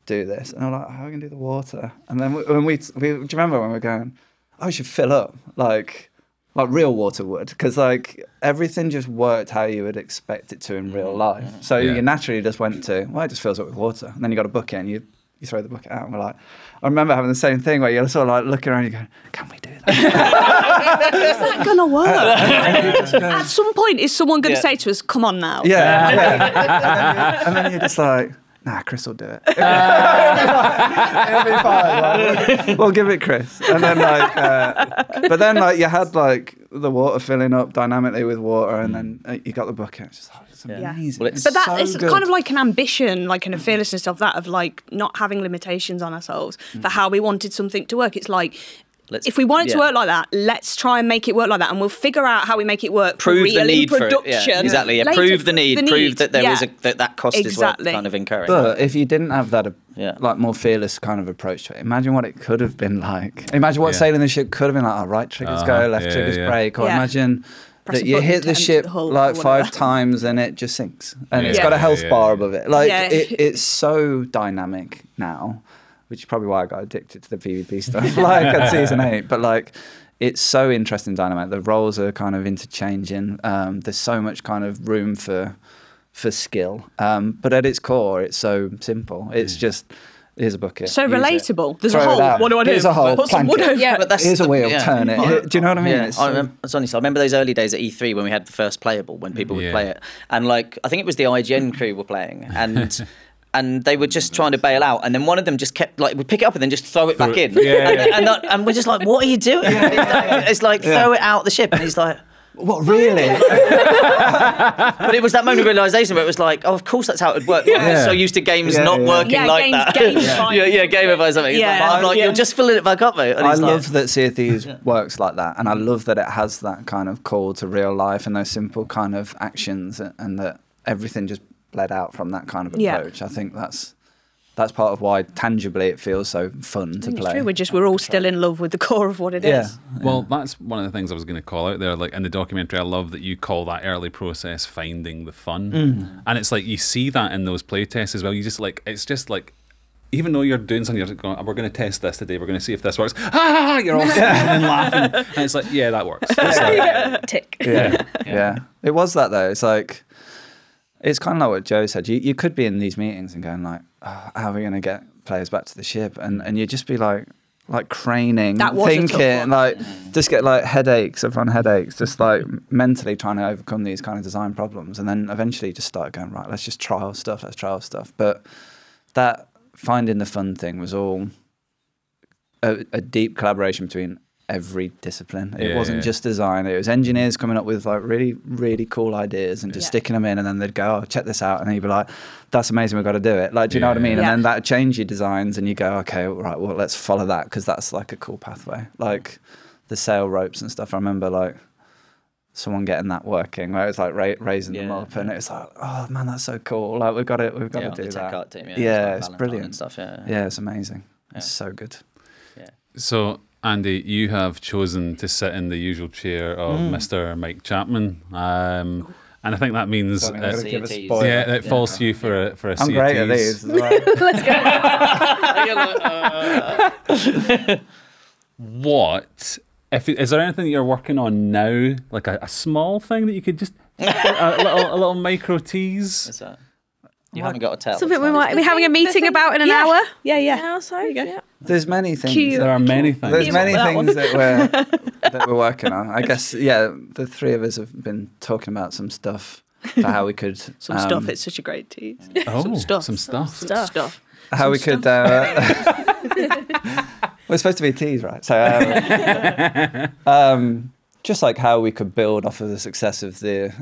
[SPEAKER 3] do this. And I'm like, how are we going to do the water? And then we- when we, we, do you remember when we were going, oh, we should fill up like, like real water would, because like everything just worked how you would expect it to in real mm, life. So
[SPEAKER 1] Yeah.
[SPEAKER 3] you naturally just went to, well, it just fills up with water. And then you got a bucket and you, you throw the bucket out. And we're like, I remember having the same thing where you're sort of like looking around, you go, can we do that?
[SPEAKER 5] is that gonna work
[SPEAKER 3] And you just go,
[SPEAKER 5] at some point is someone going to
[SPEAKER 2] Yeah.
[SPEAKER 5] say to us come on now
[SPEAKER 3] Yeah, yeah. and, then and then you're just like, nah, Chris will do it. [LAUGHS] [LAUGHS] It'll be fine. like, we'll, we'll give it Chris. And then like, uh, but then like you had like the water filling up dynamically with water, and then uh, you got the bucket. It's just like, it's
[SPEAKER 5] Yeah.
[SPEAKER 3] amazing.
[SPEAKER 2] Well, it's-
[SPEAKER 5] But that
[SPEAKER 3] so
[SPEAKER 5] is
[SPEAKER 3] good.
[SPEAKER 5] kind of like an ambition, like and a fearlessness of that, of like not having limitations on ourselves for how we wanted something to work. It's like
[SPEAKER 2] Let's-
[SPEAKER 5] if we want it to work like that, let's try and make it work like that, and we'll figure out how we make it work. for
[SPEAKER 2] prove
[SPEAKER 5] real
[SPEAKER 2] the need
[SPEAKER 5] in
[SPEAKER 2] for it.
[SPEAKER 5] production.
[SPEAKER 2] Yeah, exactly. Yeah,
[SPEAKER 5] later.
[SPEAKER 2] prove the need. Prove that there is
[SPEAKER 5] yeah.
[SPEAKER 2] a that that cost is
[SPEAKER 5] Exactly.
[SPEAKER 2] worth kind of incurring.
[SPEAKER 3] But if you didn't have that, uh,
[SPEAKER 2] Yeah.
[SPEAKER 3] like more fearless kind of approach to it, imagine what it could have been like. Imagine what
[SPEAKER 1] Yeah.
[SPEAKER 3] sailing the ship could have been like. Oh, right triggers
[SPEAKER 1] Uh-huh.
[SPEAKER 3] go, left
[SPEAKER 1] Yeah,
[SPEAKER 3] triggers
[SPEAKER 1] yeah.
[SPEAKER 3] break, or
[SPEAKER 5] Yeah.
[SPEAKER 3] imagine that you hit the ship
[SPEAKER 5] the
[SPEAKER 3] like five times and it just sinks, and it's
[SPEAKER 1] Yeah.
[SPEAKER 3] got a
[SPEAKER 1] Yeah,
[SPEAKER 3] health
[SPEAKER 1] yeah,
[SPEAKER 3] bar above it. Like
[SPEAKER 5] Yeah.
[SPEAKER 3] it, it's so dynamic now, which is probably why I got addicted to the PvP stuff. [LAUGHS] like at season eight, but like. It's so interesting, Dynamite. The roles are kind of interchanging. Um, there's so much kind of room for for skill, um, but at its core, it's so simple. It's just here's a bucket.
[SPEAKER 5] So
[SPEAKER 3] use it.
[SPEAKER 5] relatable. There's
[SPEAKER 3] Throw
[SPEAKER 5] a
[SPEAKER 3] it
[SPEAKER 5] hole. What do I do?
[SPEAKER 3] Here's a hole.
[SPEAKER 5] Put some wood over
[SPEAKER 4] Yeah.
[SPEAKER 5] it.
[SPEAKER 2] But that's
[SPEAKER 3] Here's a
[SPEAKER 2] the-
[SPEAKER 3] wheel,
[SPEAKER 2] yeah.
[SPEAKER 3] turn it.
[SPEAKER 2] I-
[SPEAKER 3] Do you know what I mean?
[SPEAKER 2] Yeah,
[SPEAKER 3] It's
[SPEAKER 2] I,
[SPEAKER 3] so-
[SPEAKER 2] remember, it's honest. I remember those early days at E3 when we had the first playable, when people would
[SPEAKER 1] Yeah.
[SPEAKER 2] play it, and like I think it was the IGN crew were playing, and [LAUGHS] and they were just trying to bail out, and then one of them just kept like would pick it up and then just throw it back in,
[SPEAKER 1] yeah,
[SPEAKER 2] and,
[SPEAKER 1] yeah.
[SPEAKER 2] and, that- and we're just like, what are you doing? It's like, it's like, throw it out the ship, and he's like.
[SPEAKER 3] What really? [LAUGHS]
[SPEAKER 2] But it was that moment of realization where it was like, oh, of course that's how it would work.
[SPEAKER 3] Yeah.
[SPEAKER 2] I'm so used to games
[SPEAKER 3] Yeah,
[SPEAKER 2] not
[SPEAKER 3] yeah.
[SPEAKER 2] working
[SPEAKER 5] Yeah,
[SPEAKER 2] like
[SPEAKER 5] games-
[SPEAKER 2] that.
[SPEAKER 5] games
[SPEAKER 2] yeah. [LAUGHS]
[SPEAKER 5] fine.
[SPEAKER 2] yeah, yeah, gamify something. It's
[SPEAKER 5] Yeah.
[SPEAKER 2] like, I'm like,
[SPEAKER 5] Yeah.
[SPEAKER 2] you're just filling it back up, mate. And
[SPEAKER 3] I
[SPEAKER 2] he's like-
[SPEAKER 3] love that Sea of Thieves works like that, and I love that it has that kind of call to real life and those simple kind of actions, and- and that everything just bled out from that kind of
[SPEAKER 5] Yeah.
[SPEAKER 3] approach. I think that's that's part of why tangibly it feels so fun to play.
[SPEAKER 5] True. We're just we're all still in love with the [LAUGHS] core of what it is.
[SPEAKER 3] yeah.
[SPEAKER 1] Well, that's one of the things I was going to call out there. Like in the documentary, I love that you call that early process finding the fun,
[SPEAKER 3] Mm.
[SPEAKER 1] and it's like you see that in those play tests as well. You just like it's just like. Even though you're doing something, you're going, we're going to test this today. We're going to see if this works. Ha ha ha! You're all [LAUGHS] smiling and laughing, and it's like, yeah, that works. [LAUGHS] It's like,
[SPEAKER 4] Tick.
[SPEAKER 3] yeah, yeah. It was that though. It's like it's kind of like what Joe said. You you could be in these meetings and going like, oh, how are we going to get players back to the ship? And and you just be like like craning, thinking, like just get like headaches upon headaches, just like mentally trying to overcome these kind of design problems, and then eventually just start going right. Let's just trial stuff. Let's trial stuff. But that finding the fun thing was all a, a deep collaboration between every discipline. It
[SPEAKER 1] Yeah,
[SPEAKER 3] wasn't
[SPEAKER 1] yeah.
[SPEAKER 3] just design. It was engineers coming up with like really, really cool ideas and just
[SPEAKER 5] Yeah.
[SPEAKER 3] sticking them in, and then they'd go, "Oh, check this out," and you'd be like, "That's amazing. We've got to do it." Like, do you know what I
[SPEAKER 1] Yeah.
[SPEAKER 3] mean? And then that change your designs, and you go, "Okay, right. Well, let's follow that because that's like a cool pathway." Like the sail ropes and stuff. I remember like. Someone getting that working, where it was like ra- raising them
[SPEAKER 2] Yeah.
[SPEAKER 3] up, and it was like, oh man, that's so cool! Like we've got it we've got
[SPEAKER 2] yeah,
[SPEAKER 3] to do
[SPEAKER 2] the tech
[SPEAKER 3] that.
[SPEAKER 2] art team. Yeah,
[SPEAKER 3] yeah,
[SPEAKER 2] like
[SPEAKER 3] it's brilliant
[SPEAKER 2] and stuff. Yeah,
[SPEAKER 3] Yeah, it's amazing. It's so good.
[SPEAKER 1] Yeah so, Andy, you have chosen to sit in the usual chair of
[SPEAKER 3] Mm.
[SPEAKER 1] Mr. Mike Chapman, um, and I think that means
[SPEAKER 3] Sorry,
[SPEAKER 1] uh,
[SPEAKER 3] gonna give a
[SPEAKER 2] CATs.
[SPEAKER 3] spoiler.
[SPEAKER 1] yeah, it falls to you for a for a
[SPEAKER 3] I'm great at
[SPEAKER 1] CATs.
[SPEAKER 3] these. as well. [LAUGHS] [LAUGHS]
[SPEAKER 1] What if is there anything that you're working on now, like a, a small thing that you could just [LAUGHS] a, little a little micro tease?
[SPEAKER 2] What's that? You haven't got to tell.
[SPEAKER 4] Something we might be having a meeting
[SPEAKER 5] thing-
[SPEAKER 4] about in an
[SPEAKER 5] yeah.
[SPEAKER 4] hour.
[SPEAKER 5] Yeah, yeah.
[SPEAKER 4] Yeah, so,
[SPEAKER 5] go.
[SPEAKER 4] yeah.
[SPEAKER 3] There's many things.
[SPEAKER 5] Cute.
[SPEAKER 1] There are many things.
[SPEAKER 3] There's many
[SPEAKER 5] that
[SPEAKER 3] things that we're [LAUGHS] that we're working on. I guess yeah, the three of us have been talking about some stuff for how we could [LAUGHS]
[SPEAKER 5] Some
[SPEAKER 3] um,
[SPEAKER 5] stuff. It's such a great tease.
[SPEAKER 1] Oh,
[SPEAKER 5] some stuff.
[SPEAKER 1] some stuff.
[SPEAKER 5] Some stuff.
[SPEAKER 3] how we could. Uh, [LAUGHS] we're supposed to be a tease, right? So, um, um, just like how we could build off of the success of the.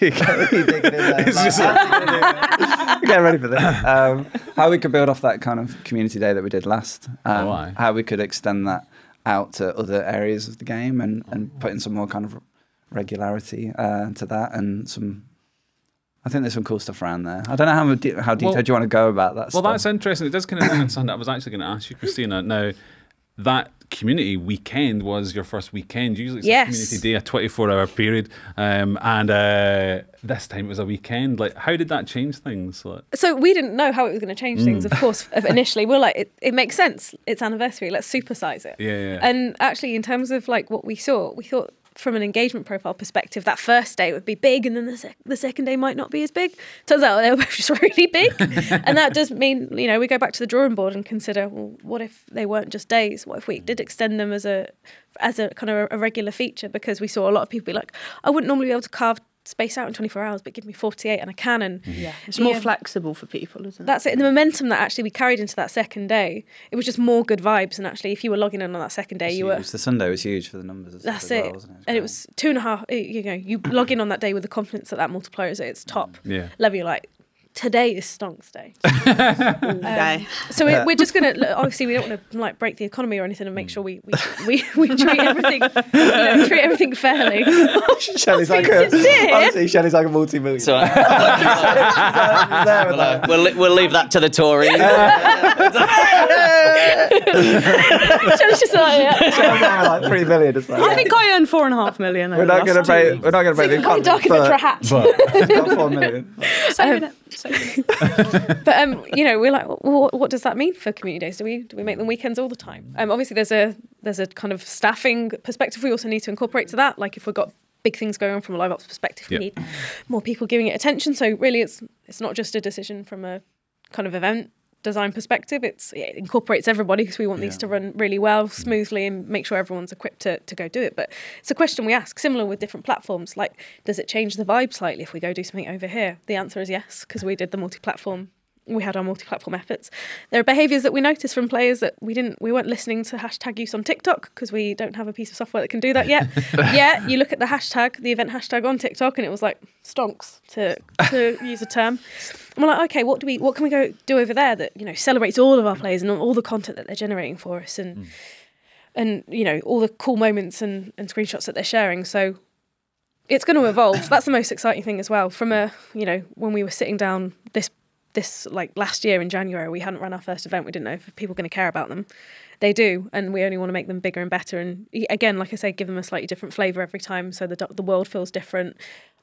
[SPEAKER 3] You get me digging like, [LAUGHS] Get ready for this. Um, how we could build off that kind of community day that we did last. Um,
[SPEAKER 1] Oh,
[SPEAKER 3] how we could extend that out to other areas of the game and, and put in some more kind of regularity uh, to that and some. I think there's some cool stuff around there. I don't know how de- how detailed
[SPEAKER 1] Well-
[SPEAKER 3] you want to go about that.
[SPEAKER 1] Well,
[SPEAKER 3] stuff.
[SPEAKER 1] that's interesting. It does kind of in I was actually going to ask you, Christina. Now, that community weekend was your first weekend. Usually it's
[SPEAKER 4] Yes.
[SPEAKER 1] a community day, a 24 hour period. Um, and uh, this time it was a weekend. Like, how did that change things? Like,
[SPEAKER 4] So we didn't know how it was going to change things, of course, [LAUGHS] initially. We are like, it, it makes sense. It's anniversary. Let's supersize it.
[SPEAKER 1] Yeah, yeah.
[SPEAKER 4] And actually, in terms of like what we saw, we thought from an engagement profile perspective, that first day would be big, and then the, sec- the second day might not be as big. Turns out they were both [LAUGHS] just really big, [LAUGHS] and that does mean you know we go back to the drawing board and consider, well, what if they weren't just days? What if we did extend them as a as a kind of a regular feature? Because we saw a lot of people be like, I wouldn't normally be able to carve space out in 24 hours, but give me 48 and I can. And
[SPEAKER 5] Yeah, it's more
[SPEAKER 4] Yeah.
[SPEAKER 5] flexible for people, isn't it?
[SPEAKER 4] that's it. And the momentum that actually we carried into that second day, it was just more good vibes. And actually, if you were logging in on that second day, you were.
[SPEAKER 3] Huge. The Sunday was huge for the numbers.
[SPEAKER 4] That's
[SPEAKER 3] as
[SPEAKER 4] it.
[SPEAKER 3] well, wasn't it?
[SPEAKER 4] and it was two and a half. You know, you log in on that day with the confidence that that multiplier is at its top
[SPEAKER 1] yeah.
[SPEAKER 4] level. You're like, today is stonks day. [LAUGHS]
[SPEAKER 5] day.
[SPEAKER 4] So we, we're just gonna obviously we don't want to like break the economy or anything and make sure we we, we, we [LAUGHS] treat everything you know, treat everything fairly.
[SPEAKER 3] Shelley's
[SPEAKER 4] like a- sincere.
[SPEAKER 3] honestly, Shelley's like a multi-million.
[SPEAKER 2] So [LAUGHS] we'll, uh, we'll, we'll leave that to the Tories.
[SPEAKER 4] So it's just like [LAUGHS] yeah.
[SPEAKER 3] like three million. It's like,
[SPEAKER 5] I think I earned four and a half million.
[SPEAKER 3] we're not going to break. We're not going to break the
[SPEAKER 4] I'm
[SPEAKER 3] economy.
[SPEAKER 4] dark in the
[SPEAKER 3] but- but [LAUGHS] we've four million.
[SPEAKER 5] Saving it. Saving it.
[SPEAKER 4] But um, you know, we're like, well, what does that mean for community days? Do we do we make them weekends all the time? Um, obviously, there's a there's a kind of staffing perspective we also need to incorporate to that. Like if we've got big things going on from a live ops perspective,
[SPEAKER 1] Yep.
[SPEAKER 4] we need more people giving it attention. So really, it's it's not just a decision from a kind of event design perspective. It's it incorporates everybody because we want these to run really well, mm. smoothly, and make sure everyone's equipped to, to go do it. But it's a question we ask, similar with different platforms. Like, does it change the vibe slightly if we go do something over here? The answer is yes, because we did the multi-platform. We had our multi-platform efforts. There are behaviours that we noticed from players that we didn't. We weren't listening to hashtag use on TikTok because we don't have a piece of software that can do that yet. [LAUGHS] yeah, you look at the hashtag, the event hashtag on TikTok, and it was like stonks to to [LAUGHS] use a term. And we're like, okay, what do we, what can we go do over there that you know celebrates all of our players and all the content that they're generating for us, and hmm. and you know all the cool moments and, and screenshots that they're sharing. So it's going to evolve. That's the most exciting thing as well. From a you know when we were sitting down this this like last year in January, we hadn't run our first event. We didn't know if people were going to care about them. They do, and we only want to make them bigger and better. And again, like I say, give them a slightly different flavor every time, so the the world feels different.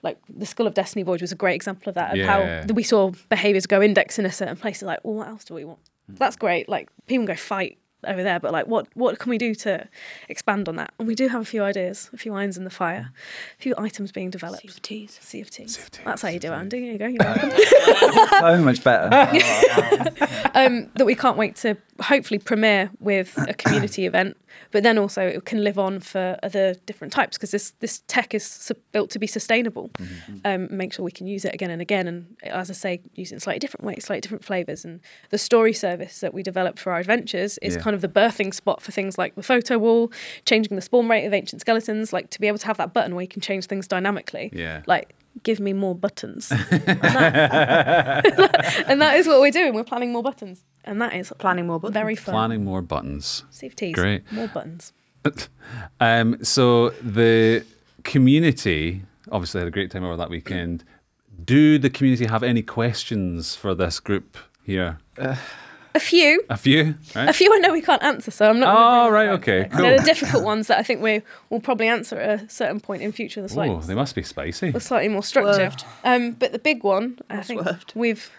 [SPEAKER 4] Like the Skull of Destiny Voyage was a great example of that. Of
[SPEAKER 1] Yeah.
[SPEAKER 4] how we saw behaviors go index in a certain place. Like, well, what else do we want? That's great. Like people can go fight over there, but like, what what can we do to expand on that? And we do have a few ideas, a few irons in the fire, a few items being developed.
[SPEAKER 5] CFTs.
[SPEAKER 4] CFTs. That's how you do it, Andy. There you go. You're [LAUGHS] welcome.
[SPEAKER 3] so much better. [LAUGHS]
[SPEAKER 4] um, that we can't wait to hopefully premiere with a community event, but then also it can live on for other different types because this this tech is built to be sustainable. Um, make sure we can use it again and again, and as I say, use it in slightly different ways, slightly different flavors. And the story service that we developed for our adventures is
[SPEAKER 1] Yeah.
[SPEAKER 4] kind of the birthing spot for things like the photo wall, changing the spawn rate of ancient skeletons, like to be able to have that button where you can change things dynamically.
[SPEAKER 1] Yeah.
[SPEAKER 4] Like give me more buttons. [LAUGHS] and, that, [LAUGHS] and that is what we're doing. We're planning more buttons. And that is
[SPEAKER 5] Planning more buttons.
[SPEAKER 4] very fun.
[SPEAKER 1] Planning more buttons.
[SPEAKER 4] CFTs.
[SPEAKER 1] Great.
[SPEAKER 4] More buttons. [LAUGHS]
[SPEAKER 1] Um, so the community obviously had a great time over that weekend. Do the community have any questions for this group here?
[SPEAKER 4] A few.
[SPEAKER 1] A few,
[SPEAKER 4] A few I know we can't answer, so I'm not.
[SPEAKER 1] Oh,
[SPEAKER 4] bring
[SPEAKER 1] right,
[SPEAKER 4] them up.
[SPEAKER 1] okay,
[SPEAKER 4] They're the difficult ones that I think we will probably answer at a certain point in future. The slightly,
[SPEAKER 1] Oh, they must be spicy.
[SPEAKER 4] the slightly more structured. Um, but the big one, I think
[SPEAKER 5] Swerved.
[SPEAKER 4] we've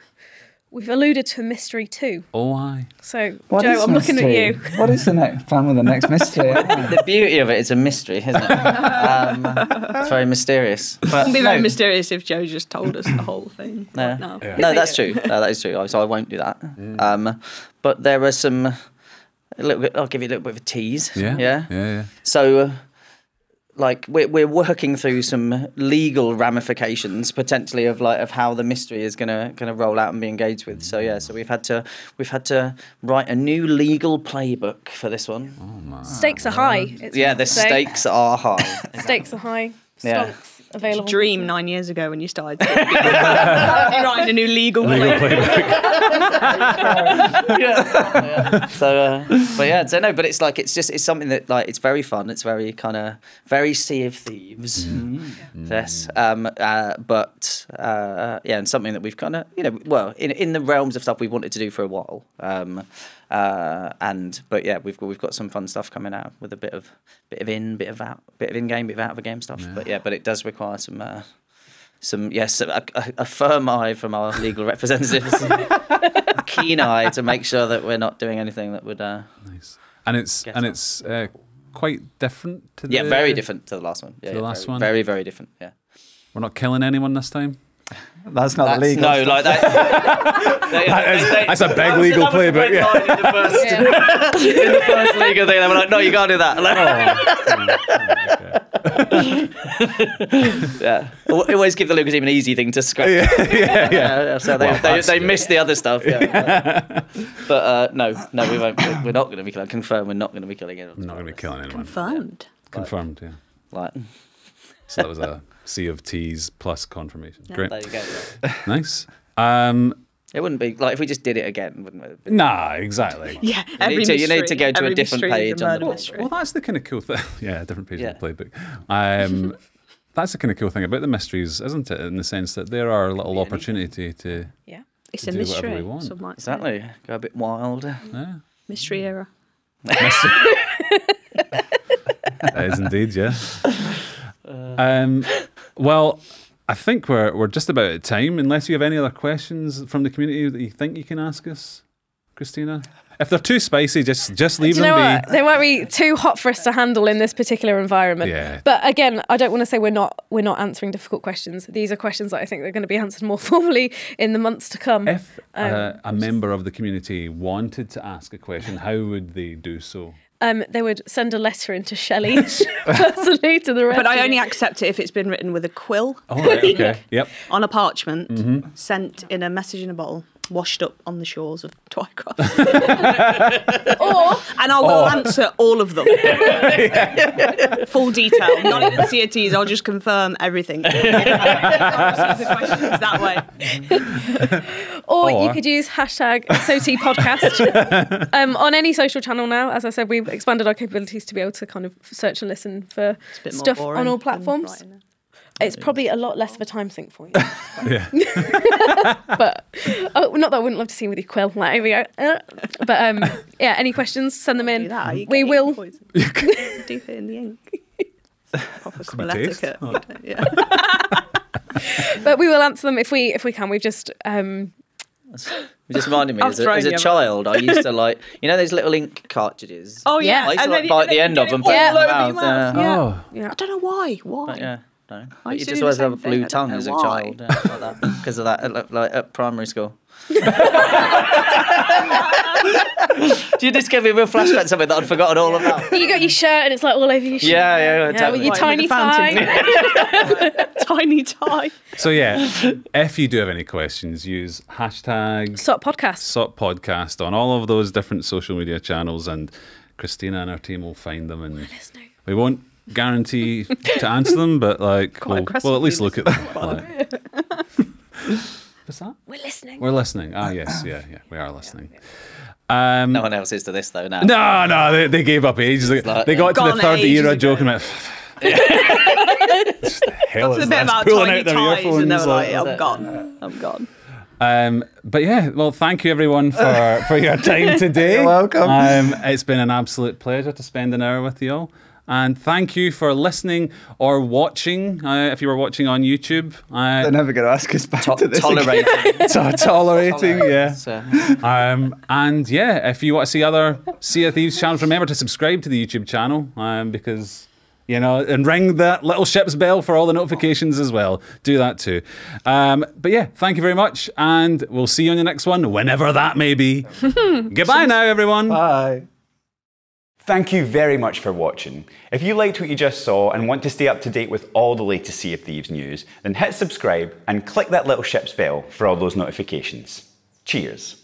[SPEAKER 4] we've alluded to a mystery too.
[SPEAKER 1] Oh, I.
[SPEAKER 4] So
[SPEAKER 3] What
[SPEAKER 4] Joe, I'm looking at you.
[SPEAKER 3] What is the next plan with the next [LAUGHS] mystery?
[SPEAKER 2] the beauty of it is a mystery, isn't it? Um, it's very mysterious. But
[SPEAKER 5] It'd be
[SPEAKER 2] no,
[SPEAKER 5] very mysterious if Joe just told us the [COUGHS] whole thing.
[SPEAKER 2] No.
[SPEAKER 5] right now.
[SPEAKER 2] No, that's true. No, that is true. So I won't do that. Um, but there are some. A little bit. I'll give you a little bit of a tease.
[SPEAKER 1] Yeah.
[SPEAKER 2] Yeah.
[SPEAKER 1] Yeah, yeah.
[SPEAKER 2] So, uh, like, we're we're working through some legal ramifications potentially of like of how the mystery is gonna gonna roll out and be engaged with. So yeah. So we've had to we've had to write a new legal playbook for this one.
[SPEAKER 4] Oh, stakes are high. it's
[SPEAKER 2] yeah, the stakes are high. [LAUGHS]
[SPEAKER 4] Stakes are high.
[SPEAKER 2] Yeah.
[SPEAKER 4] Stonks available.
[SPEAKER 5] Dream nine years ago when you started. [LAUGHS] Writing a new legal,
[SPEAKER 1] Legal
[SPEAKER 5] play.
[SPEAKER 1] playbook. [LAUGHS]
[SPEAKER 2] yeah. So, uh, but yeah, so no, but it's like it's just it's something that like it's very fun. It's very kind of very Sea of Thieves. Yes, um, uh, but uh, yeah, and something that we've kind of you know well in in the realms of stuff we've wanted to do for a while. Um, uh, and but yeah, we've got we've got some fun stuff coming out with a bit of bit of in, bit of out, bit of in game, bit of out of a game stuff. But yeah, but it does require some. Uh, some yes, a, a, firm eye from our legal [LAUGHS] representatives, a keen eye to make sure that we're not doing anything that would. Uh,
[SPEAKER 1] Nice. And it's and it's uh, quite different to the
[SPEAKER 2] yeah, very different to the last one. Yeah,
[SPEAKER 1] the
[SPEAKER 2] yeah,
[SPEAKER 1] last
[SPEAKER 2] very,
[SPEAKER 1] one?
[SPEAKER 2] Very, very different. Yeah.
[SPEAKER 1] We're not killing anyone this time.
[SPEAKER 3] That's not
[SPEAKER 2] That's,
[SPEAKER 3] legal.
[SPEAKER 2] no,
[SPEAKER 3] stuff.
[SPEAKER 2] like that. [LAUGHS]
[SPEAKER 1] That is- that's a big
[SPEAKER 2] that
[SPEAKER 1] legal
[SPEAKER 2] that was the
[SPEAKER 1] playbook, yeah.
[SPEAKER 2] In the first, [LAUGHS]
[SPEAKER 4] Yeah.
[SPEAKER 2] in the first legal thing, they were like, "No, you can't do that."
[SPEAKER 1] Oh, [LAUGHS]
[SPEAKER 2] yeah, Al- always give the legal team an easy thing to scratch.
[SPEAKER 1] yeah, yeah, yeah.
[SPEAKER 2] Yeah, so they,
[SPEAKER 1] Well,
[SPEAKER 2] they,
[SPEAKER 1] that's
[SPEAKER 2] they
[SPEAKER 1] good.
[SPEAKER 2] missed the other stuff. Yeah. but uh, no, no, we won't. We're not going to be killing. Confirm, we're not going to be killing anyone.
[SPEAKER 1] I'm not going to be killing anyone.
[SPEAKER 5] Confirmed.
[SPEAKER 1] Confirmed, yeah.
[SPEAKER 2] Like,
[SPEAKER 1] So that was a sea of T's plus confirmation. Great.
[SPEAKER 2] there you go. yeah. [LAUGHS]
[SPEAKER 1] Nice. Um,
[SPEAKER 2] It wouldn't be like if we just did it again, wouldn't it?
[SPEAKER 1] nah, exactly. [LAUGHS]
[SPEAKER 5] Yeah,
[SPEAKER 2] You
[SPEAKER 5] every
[SPEAKER 2] need to- you need to
[SPEAKER 5] mystery-
[SPEAKER 2] go to a
[SPEAKER 5] every
[SPEAKER 2] different
[SPEAKER 5] mystery
[SPEAKER 2] page
[SPEAKER 5] a
[SPEAKER 2] on the
[SPEAKER 5] murder mystery.
[SPEAKER 1] Well, that's the kind of cool thing. [LAUGHS] yeah, a different page
[SPEAKER 2] Yeah.
[SPEAKER 1] of the playbook. Um, that's the kind of cool thing about the mysteries, isn't it? In the sense that there are a little opportunity to.
[SPEAKER 4] Yeah.
[SPEAKER 5] It's
[SPEAKER 1] to
[SPEAKER 5] a
[SPEAKER 1] do whatever
[SPEAKER 5] mystery.
[SPEAKER 1] we want.
[SPEAKER 5] some might say.
[SPEAKER 2] Exactly. Go a bit wild.
[SPEAKER 1] Yeah,
[SPEAKER 5] Mystery era.
[SPEAKER 1] That is indeed, yeah. Um, well, I think we're we're just about at time. Unless you have any other questions from the community that you think you can ask us, Christina. If they're too spicy, just just leave
[SPEAKER 4] Do you know
[SPEAKER 1] them
[SPEAKER 4] what?
[SPEAKER 1] be.
[SPEAKER 4] They won't be too hot for us to handle in this particular environment.
[SPEAKER 1] Yeah.
[SPEAKER 4] But again, I don't want to say we're not we're not answering difficult questions. These are questions that I think are going to be answered more [LAUGHS] formally in the months to come.
[SPEAKER 1] If
[SPEAKER 4] Um,
[SPEAKER 1] uh, a member of the community wanted to ask a question, how would they do so?
[SPEAKER 4] Um, they would send a letter into Shelley [LAUGHS] personally to the rest.
[SPEAKER 5] But I only accept it if it's been written with a quill
[SPEAKER 1] All right. Okay. [LAUGHS] Yep.
[SPEAKER 5] on a parchment,
[SPEAKER 1] Mm-hmm.
[SPEAKER 5] sent in a message in a bottle, washed up on the shores of Twycross. [LAUGHS]
[SPEAKER 4] or
[SPEAKER 5] and I will answer all of them. [LAUGHS] Full detail, not even CATs. I'll just confirm everything. I'll receive the questions that way. [LAUGHS]
[SPEAKER 4] Or you could use hashtag SOT podcast um, on any social channel now. As I said, we've expanded our capabilities to be able to kind of search and listen for
[SPEAKER 5] a bit more
[SPEAKER 4] stuff on all
[SPEAKER 5] than
[SPEAKER 4] platforms.
[SPEAKER 5] Writing.
[SPEAKER 4] It's probably a lot less of a time sink for you. [LAUGHS]
[SPEAKER 1] Yeah. [LAUGHS]
[SPEAKER 4] but oh, not that I wouldn't love to see you with your quill. [LAUGHS] Like, here we go. Uh, but um, yeah, any questions? Send them in. We will.
[SPEAKER 5] ink poison. Deep it in the ink. Proper quill
[SPEAKER 1] taste.
[SPEAKER 5] etiquette. Yeah.
[SPEAKER 4] But we will answer them if we if we can. We've just um,
[SPEAKER 2] It just reminded me as a, as a child, I used to like you know those little ink cartridges.
[SPEAKER 5] Oh
[SPEAKER 4] Yeah.
[SPEAKER 5] yeah,
[SPEAKER 2] I used to
[SPEAKER 5] and
[SPEAKER 2] like
[SPEAKER 5] then-
[SPEAKER 2] bite the end of them,
[SPEAKER 5] it
[SPEAKER 2] put it in my mouth.
[SPEAKER 5] mouth.
[SPEAKER 2] yeah.
[SPEAKER 1] Oh.
[SPEAKER 4] yeah.
[SPEAKER 5] I don't know why. Why?
[SPEAKER 2] But yeah, no.
[SPEAKER 5] I
[SPEAKER 2] But you just
[SPEAKER 5] do
[SPEAKER 2] always have a
[SPEAKER 5] same thing, I
[SPEAKER 2] blue tongue as a
[SPEAKER 5] why.
[SPEAKER 2] child, yeah, like because of that, uh, at, like at primary school. [LAUGHS] Do you just give me a real flashback to something that I'd forgotten all about? [LAUGHS]
[SPEAKER 4] You got your shirt and it's like all over your shirt.
[SPEAKER 2] Yeah, yeah, yeah,
[SPEAKER 4] Yeah,
[SPEAKER 2] totally.
[SPEAKER 4] with your
[SPEAKER 5] Like
[SPEAKER 4] tiny
[SPEAKER 5] with
[SPEAKER 4] tie. [LAUGHS]
[SPEAKER 5] Tiny tie.
[SPEAKER 1] So yeah, if you do have any questions, use hashtag
[SPEAKER 4] SOT podcast.
[SPEAKER 1] SOT podcast on all of those different social media channels, and Christina and our team will find them, and we won't guarantee to answer them, but like
[SPEAKER 5] Quite
[SPEAKER 1] we'll, we'll at least look at them. Like- What's that?
[SPEAKER 4] We're listening.
[SPEAKER 1] We're listening. Ah, yes, yeah, yeah, we are listening. Um,
[SPEAKER 2] No one else is to this though now.
[SPEAKER 1] no, no, they, they gave up ages ago.
[SPEAKER 2] like-
[SPEAKER 1] they got to the third
[SPEAKER 5] ages
[SPEAKER 1] era
[SPEAKER 5] ago.
[SPEAKER 1] joking about. [LAUGHS] Hell is
[SPEAKER 5] a bit about
[SPEAKER 1] Pulling out their
[SPEAKER 5] ties, and they were like,
[SPEAKER 1] like-
[SPEAKER 5] "I'm gone, I'm gone."
[SPEAKER 1] Um, but yeah, well, thank you everyone for, for your time [LAUGHS] today.
[SPEAKER 3] You're welcome.
[SPEAKER 1] Um, it's been an absolute pleasure to spend an hour with you all. And thank you for listening or watching. Uh, if you were watching on YouTube, uh,
[SPEAKER 3] They're never going to ask us back
[SPEAKER 2] To-
[SPEAKER 3] to this.
[SPEAKER 2] tolerating. [LAUGHS]
[SPEAKER 1] to- tolerating, yeah. [LAUGHS] Um, and yeah, if you want to see other Sea of Thieves channels, remember to subscribe to the YouTube channel um, because you know, and ring that little ship's bell for all the notifications as well. Do that too. Um, but yeah, thank you very much, and we'll see you on the next one, whenever that may be. [LAUGHS] Goodbye now, everyone.
[SPEAKER 3] Bye.
[SPEAKER 6] Thank you very much for watching. If you liked what you just saw and want to stay up to date with all the latest Sea of Thieves news, then hit subscribe and click that little ship's bell for all those notifications. Cheers.